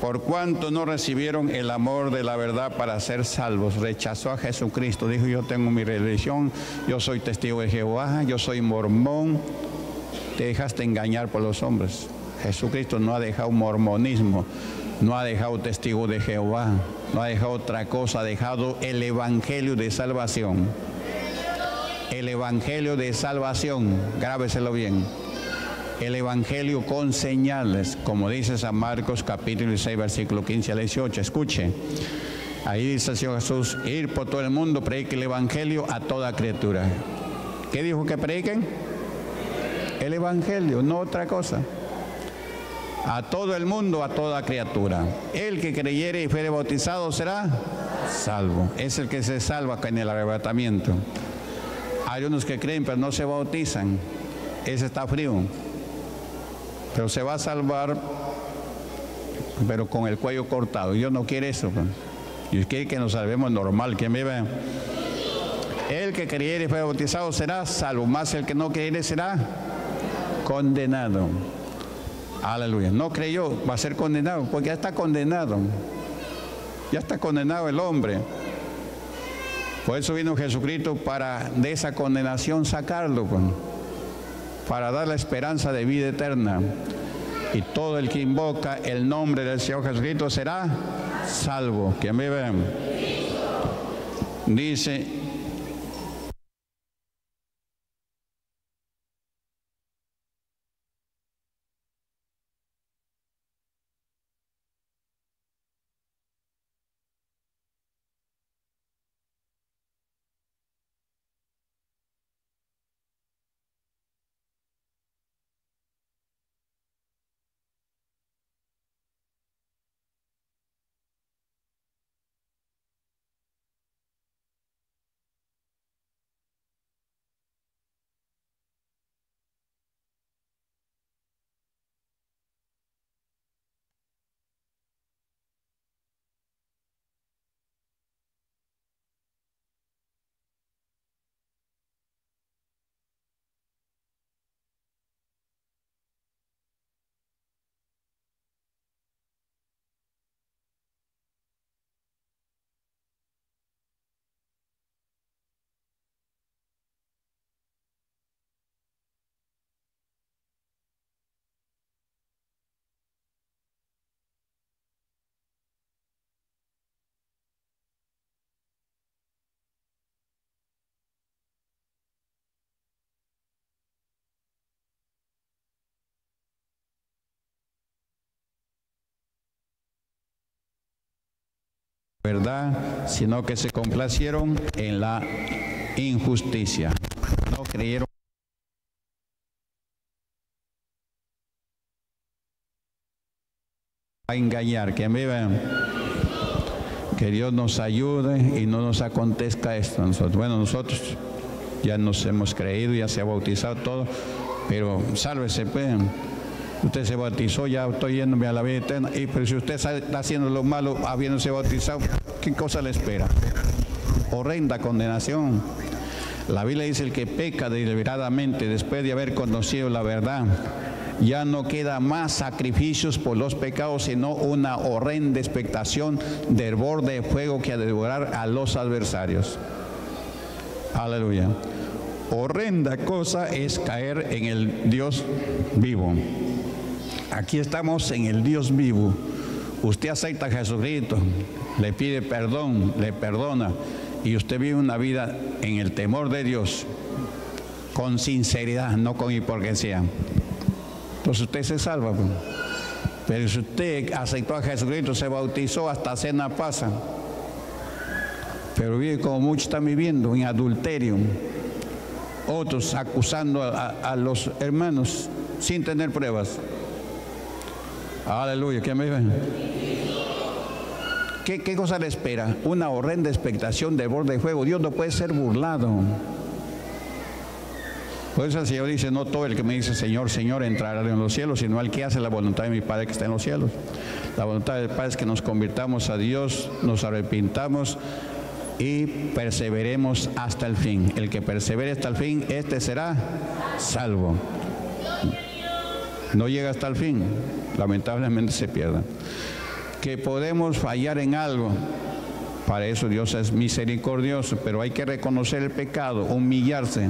Por cuanto no recibieron el amor de la verdad para ser salvos, rechazó a Jesucristo. Dijo, yo tengo mi religión, yo soy testigo de Jehová, yo soy mormón. Te dejaste engañar por los hombres. Jesucristo no ha dejado mormonismo, no ha dejado testigo de Jehová, no ha dejado otra cosa, ha dejado el Evangelio de salvación. El Evangelio de salvación, grábeselo bien. el Evangelio con señales, como dice San Marcos capítulo 16, versículo 15 al 18. Escuche, ahí dice el Señor Jesús, ir por todo el mundo, predique el Evangelio a toda criatura. ¿Qué dijo que prediquen? El Evangelio, no otra cosa. A todo el mundo, a toda criatura. El que creyere y fuere bautizado será salvo. Es el que se salva en el arrebatamiento. Hay unos que creen pero no se bautizan. Ese está frío. Pero se va a salvar, pero con el cuello cortado. Dios no quiere eso. Pues. Y quiere que nos salvemos normal. ¿Quién me? El que creyere y fue bautizado será salvo. Más el que no creyere será condenado. Aleluya. No creyó, va a ser condenado, porque ya está condenado. Ya está condenado el hombre. Por eso vino Jesucristo para de esa condenación sacarlo. Pues para dar la esperanza de vida eterna. Y todo el que invoca el nombre del Señor Jesucristo será salvo. Me ven. Dice verdad, sino que se complacieron en la injusticia. No creyeron a engañar, que vivan. Que Dios nos ayude y no nos acontezca esto. Nosotros, bueno, nosotros ya nos hemos creído, ya se ha bautizado todo, pero sálvese, pueden usted se bautizó, ya estoy yéndome a la vida eterna. Y pero si usted está haciendo lo malo habiéndose bautizado, ¿qué cosa le espera? Horrenda condenación. La Biblia dice el que peca deliberadamente después de haber conocido la verdad, ya no queda más sacrificios por los pecados, sino una horrenda expectación del borde de fuego que de devorar a los adversarios. Aleluya. Horrenda cosa es caer en el Dios vivo. Aquí estamos en el Dios vivo. Usted acepta a Jesucristo, le pide perdón, le perdona y usted vive una vida en el temor de Dios, con sinceridad, no con hipocresía. Entonces usted se salva. Pues. Pero si usted aceptó a Jesucristo, se bautizó, hasta cena pasa. Pero vive como muchos están viviendo, en adulterio. Otros acusando a los hermanos sin tener pruebas. Aleluya, ¿qué me ¿Qué, ¿Qué cosa le espera? Una horrenda expectación de borde de fuego. Dios no puede ser burlado. Por eso el Señor dice, no todo el que me dice Señor, Señor entrará en los cielos, sino el que hace la voluntad de mi Padre que está en los cielos. La voluntad del Padre es que nos convirtamos a Dios, nos arrepintamos y perseveremos hasta el fin. El que persevere hasta el fin, este será salvo no llega hasta el fin, lamentablemente se pierde. Que podemos fallar en algo, para eso Dios es misericordioso, pero hay que reconocer el pecado, humillarse.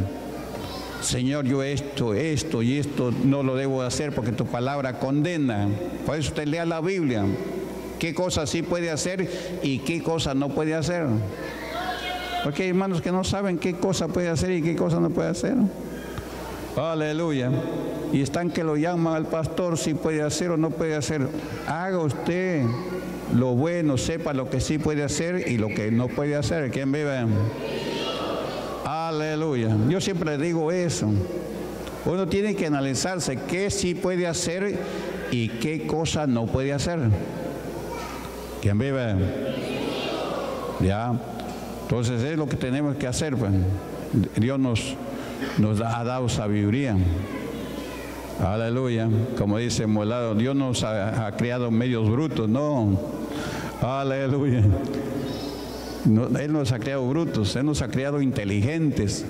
Señor, yo esto, esto y esto no lo debo hacer porque tu palabra condena. Por eso usted lea la Biblia. ¿Qué cosas sí puede hacer y qué cosas no puede hacer? Porque hay hermanos que no saben qué cosa puede hacer y qué cosa no puede hacer. Aleluya. Y están que lo llaman al pastor si puede hacer o no puede hacer. Haga usted lo bueno, sepa lo que sí puede hacer y lo que no puede hacer. ¿Quién vive? Aleluya. Yo siempre digo eso. Uno tiene que analizarse qué sí puede hacer y qué cosa no puede hacer. ¿Quién vive? Ya. Entonces es lo que tenemos que hacer. Pues. Dios nos, nos ha dado sabiduría. Aleluya. Como dice Molado, Dios nos ha, creado medios brutos. No. Aleluya. él nos ha creado brutos, Él nos ha creado inteligentes.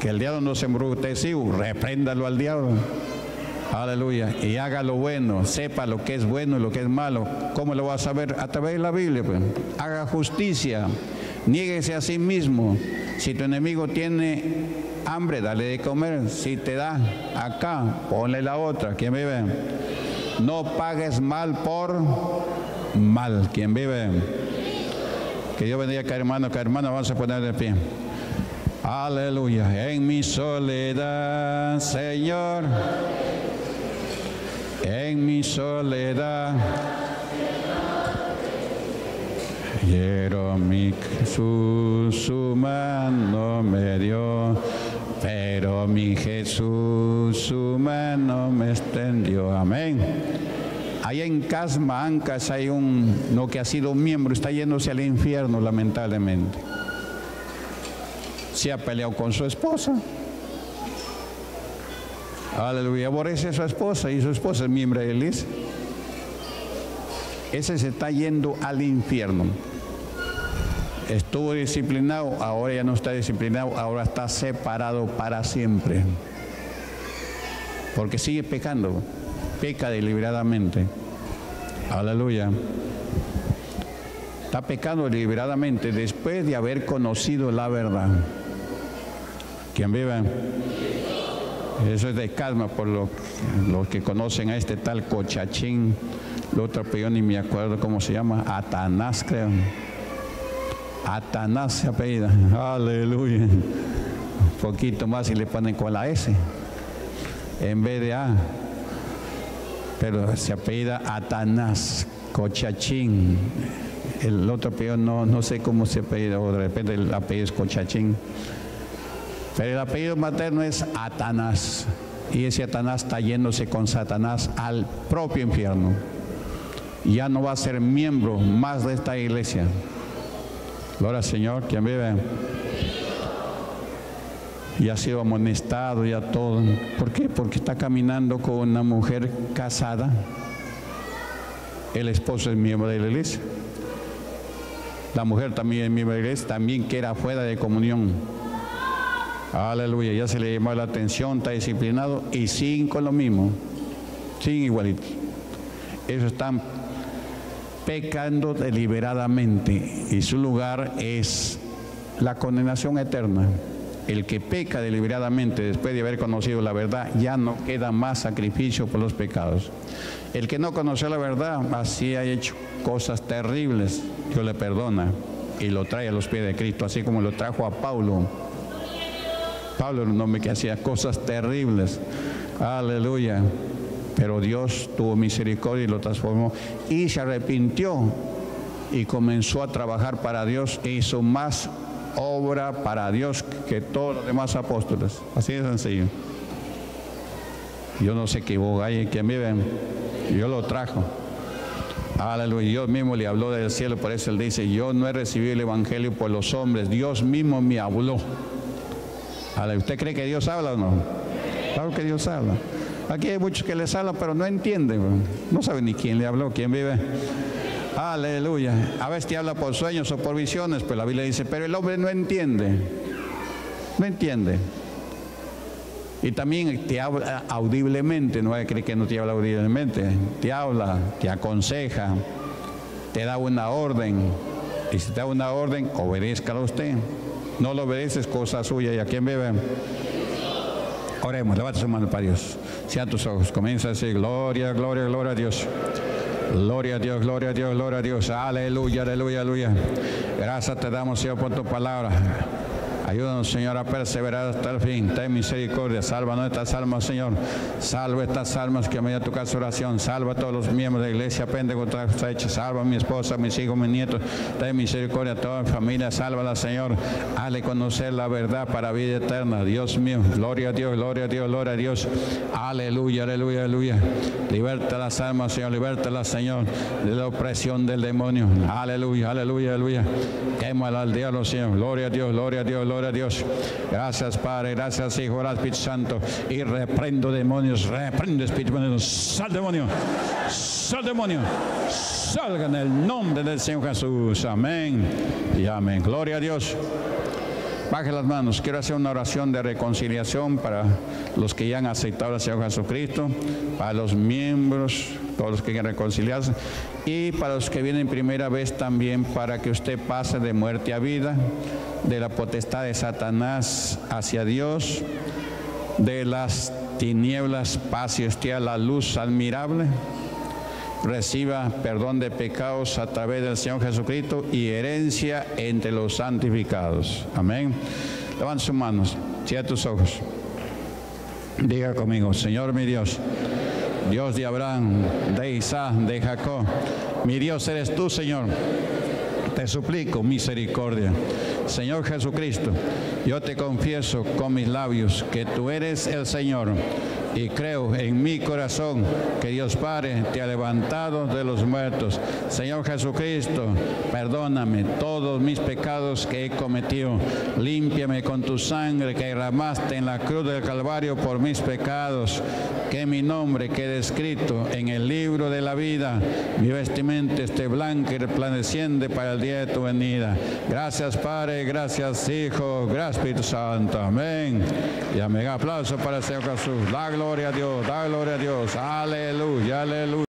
Que el diablo no se embrutecido, repréndalo al diablo. Aleluya. Y haga lo bueno, sepa lo que es bueno y lo que es malo. ¿Cómo lo va a saber? A través de la Biblia. Pues. Haga justicia. Niéguese a sí mismo. Si tu enemigo tiene hambre, dale de comer. Si te da acá, ponle la otra. ¿Quién vive? No pagues mal por mal. ¿Quién vive? Que Dios bendiga a hermano, hermano, vamos a poner de pie. Aleluya. En mi soledad, Señor. En mi soledad. Quiero mi su mano me dio, pero mi Jesús su mano me extendió. Amén. Ahí en Casma, Ancas, hay un, no que ha sido miembro, está yéndose al infierno, lamentablemente se ha peleado con su esposa. Aleluya, aborrece a su esposa y su esposa es miembro de. Ese se está yendo al infierno. Estuvo disciplinado, ahora ya no está disciplinado, ahora está separado para siempre. Porque sigue pecando, peca deliberadamente. Aleluya. Está pecando deliberadamente después de haber conocido la verdad. ¿Quién vive? Eso es de calma por los lo que conocen a este tal Cochachín. El otro peón ni me acuerdo cómo se llama. Atanás, creo. Atanás se apellida. Aleluya. Un poquito más y le ponen con la S. En vez de A. Pero se apellida Atanás. Cochachín. El otro peón no, no sé cómo se apellida. O de repente el apellido es Cochachín. Pero el apellido materno es Atanás. Y ese Atanás está yéndose con Satanás al propio infierno. Ya no va a ser miembro más de esta iglesia. Gloria al Señor, quien vive. Y ha sido amonestado ya todo. ¿Por qué? Porque está caminando con una mujer casada. El esposo es miembro de la iglesia. La mujer también es miembro de la iglesia, también que era fuera de comunión. Aleluya, ya se le llamó la atención, está disciplinado y sin con lo mismo, sin igualito. Ellos están pecando deliberadamente y su lugar es la condenación eterna. El que peca deliberadamente después de haber conocido la verdad, ya no queda más sacrificio por los pecados. El que no conoció la verdad, así ha hecho cosas terribles, Dios le perdona y lo trae a los pies de Cristo, así como lo trajo a Paulo Pablo era un hombre que hacía cosas terribles. Aleluya. Pero Dios tuvo misericordia y lo transformó. Y se arrepintió y comenzó a trabajar para Dios e hizo más obra para Dios que todos los demás apóstoles. Así de sencillo. Yo no sé qué hay quien vive. Yo lo trajo. Aleluya. Dios mismo le habló del cielo, por eso él dice, yo no he recibido el Evangelio por los hombres, Dios mismo me habló. ¿Usted cree que Dios habla o no? Claro que Dios habla. Aquí hay muchos que les hablan, pero no entienden. No saben ni quién le habló, quién vive. Aleluya. A veces te habla por sueños o por visiones, pues la Biblia dice, pero el hombre no entiende. No entiende. Y también te habla audiblemente, no hay que creer que no te habla audiblemente. Te habla, te aconseja, te da una orden. Y si te da una orden, obedezca a usted. No lo obedeces, cosa suya. ¿Y a quién vive? Oremos, levanta su mano para Dios. Sean tus ojos. Comienza a decir gloria, gloria, gloria a Dios. Gloria a Dios, gloria a Dios, gloria a Dios. Aleluya, aleluya, aleluya. Gracias te damos, Señor, por tu palabra. Ayúdanos, Señor, a perseverar hasta el fin. Ten misericordia. Salva nuestras almas, Señor. Salva estas almas que me tu casa oración. Salva a todos los miembros de la iglesia Pentecostal hecha. Salva a mi esposa, a mis hijos, mis nietos. Ten misericordia a toda mi familia. Sálvala, Señor. Hazle conocer la verdad para vida eterna. Dios mío. Gloria a Dios, gloria a Dios, gloria a Dios. Aleluya, aleluya, aleluya. Liberta las almas, Señor. Liberta Señor, de la opresión del demonio. Aleluya, aleluya, aleluya. Quémala al diablo, Señor. Gloria a Dios, gloria a Dios, gloria a Dios. Gracias, Padre. Gracias, Hijo, gracias, Espíritu Santo. Y reprendo demonios, reprendo Espíritu Santo. Sal demonio, sal demonio. Salga en el nombre del Señor Jesús. Amén y amén. Gloria a Dios. Baje las manos. Quiero hacer una oración de reconciliación para los que ya han aceptado al Señor Jesucristo, para los miembros, todos los que quieren reconciliarse, y para los que vienen primera vez también, para que usted pase de muerte a vida, de la potestad de Satanás hacia Dios, de las tinieblas paz y a la luz admirable reciba perdón de pecados a través del Señor Jesucristo y herencia entre los santificados. Amén. Levanta sus manos, cierra tus ojos. Diga conmigo, Señor mi Dios, Dios de Abraham, de Isaac, de Jacob, mi Dios eres tú, Señor. Te suplico misericordia. Señor Jesucristo, yo te confieso con mis labios que tú eres el Señor y creo en mi corazón que Dios Padre te ha levantado de los muertos. Señor Jesucristo, perdóname todos mis pecados que he cometido. Límpiame con tu sangre que derramaste en la cruz del Calvario por mis pecados. Que mi nombre quede escrito en el libro de la vida. Mi vestimenta esté blanca y resplandeciente para el día de tu venida. Gracias Padre, gracias Hijo, gracias Espíritu Santo. Amén. Y amén. Aplauso para el Señor Jesús. La gloria a Dios, da gloria a Dios. Aleluya, aleluya.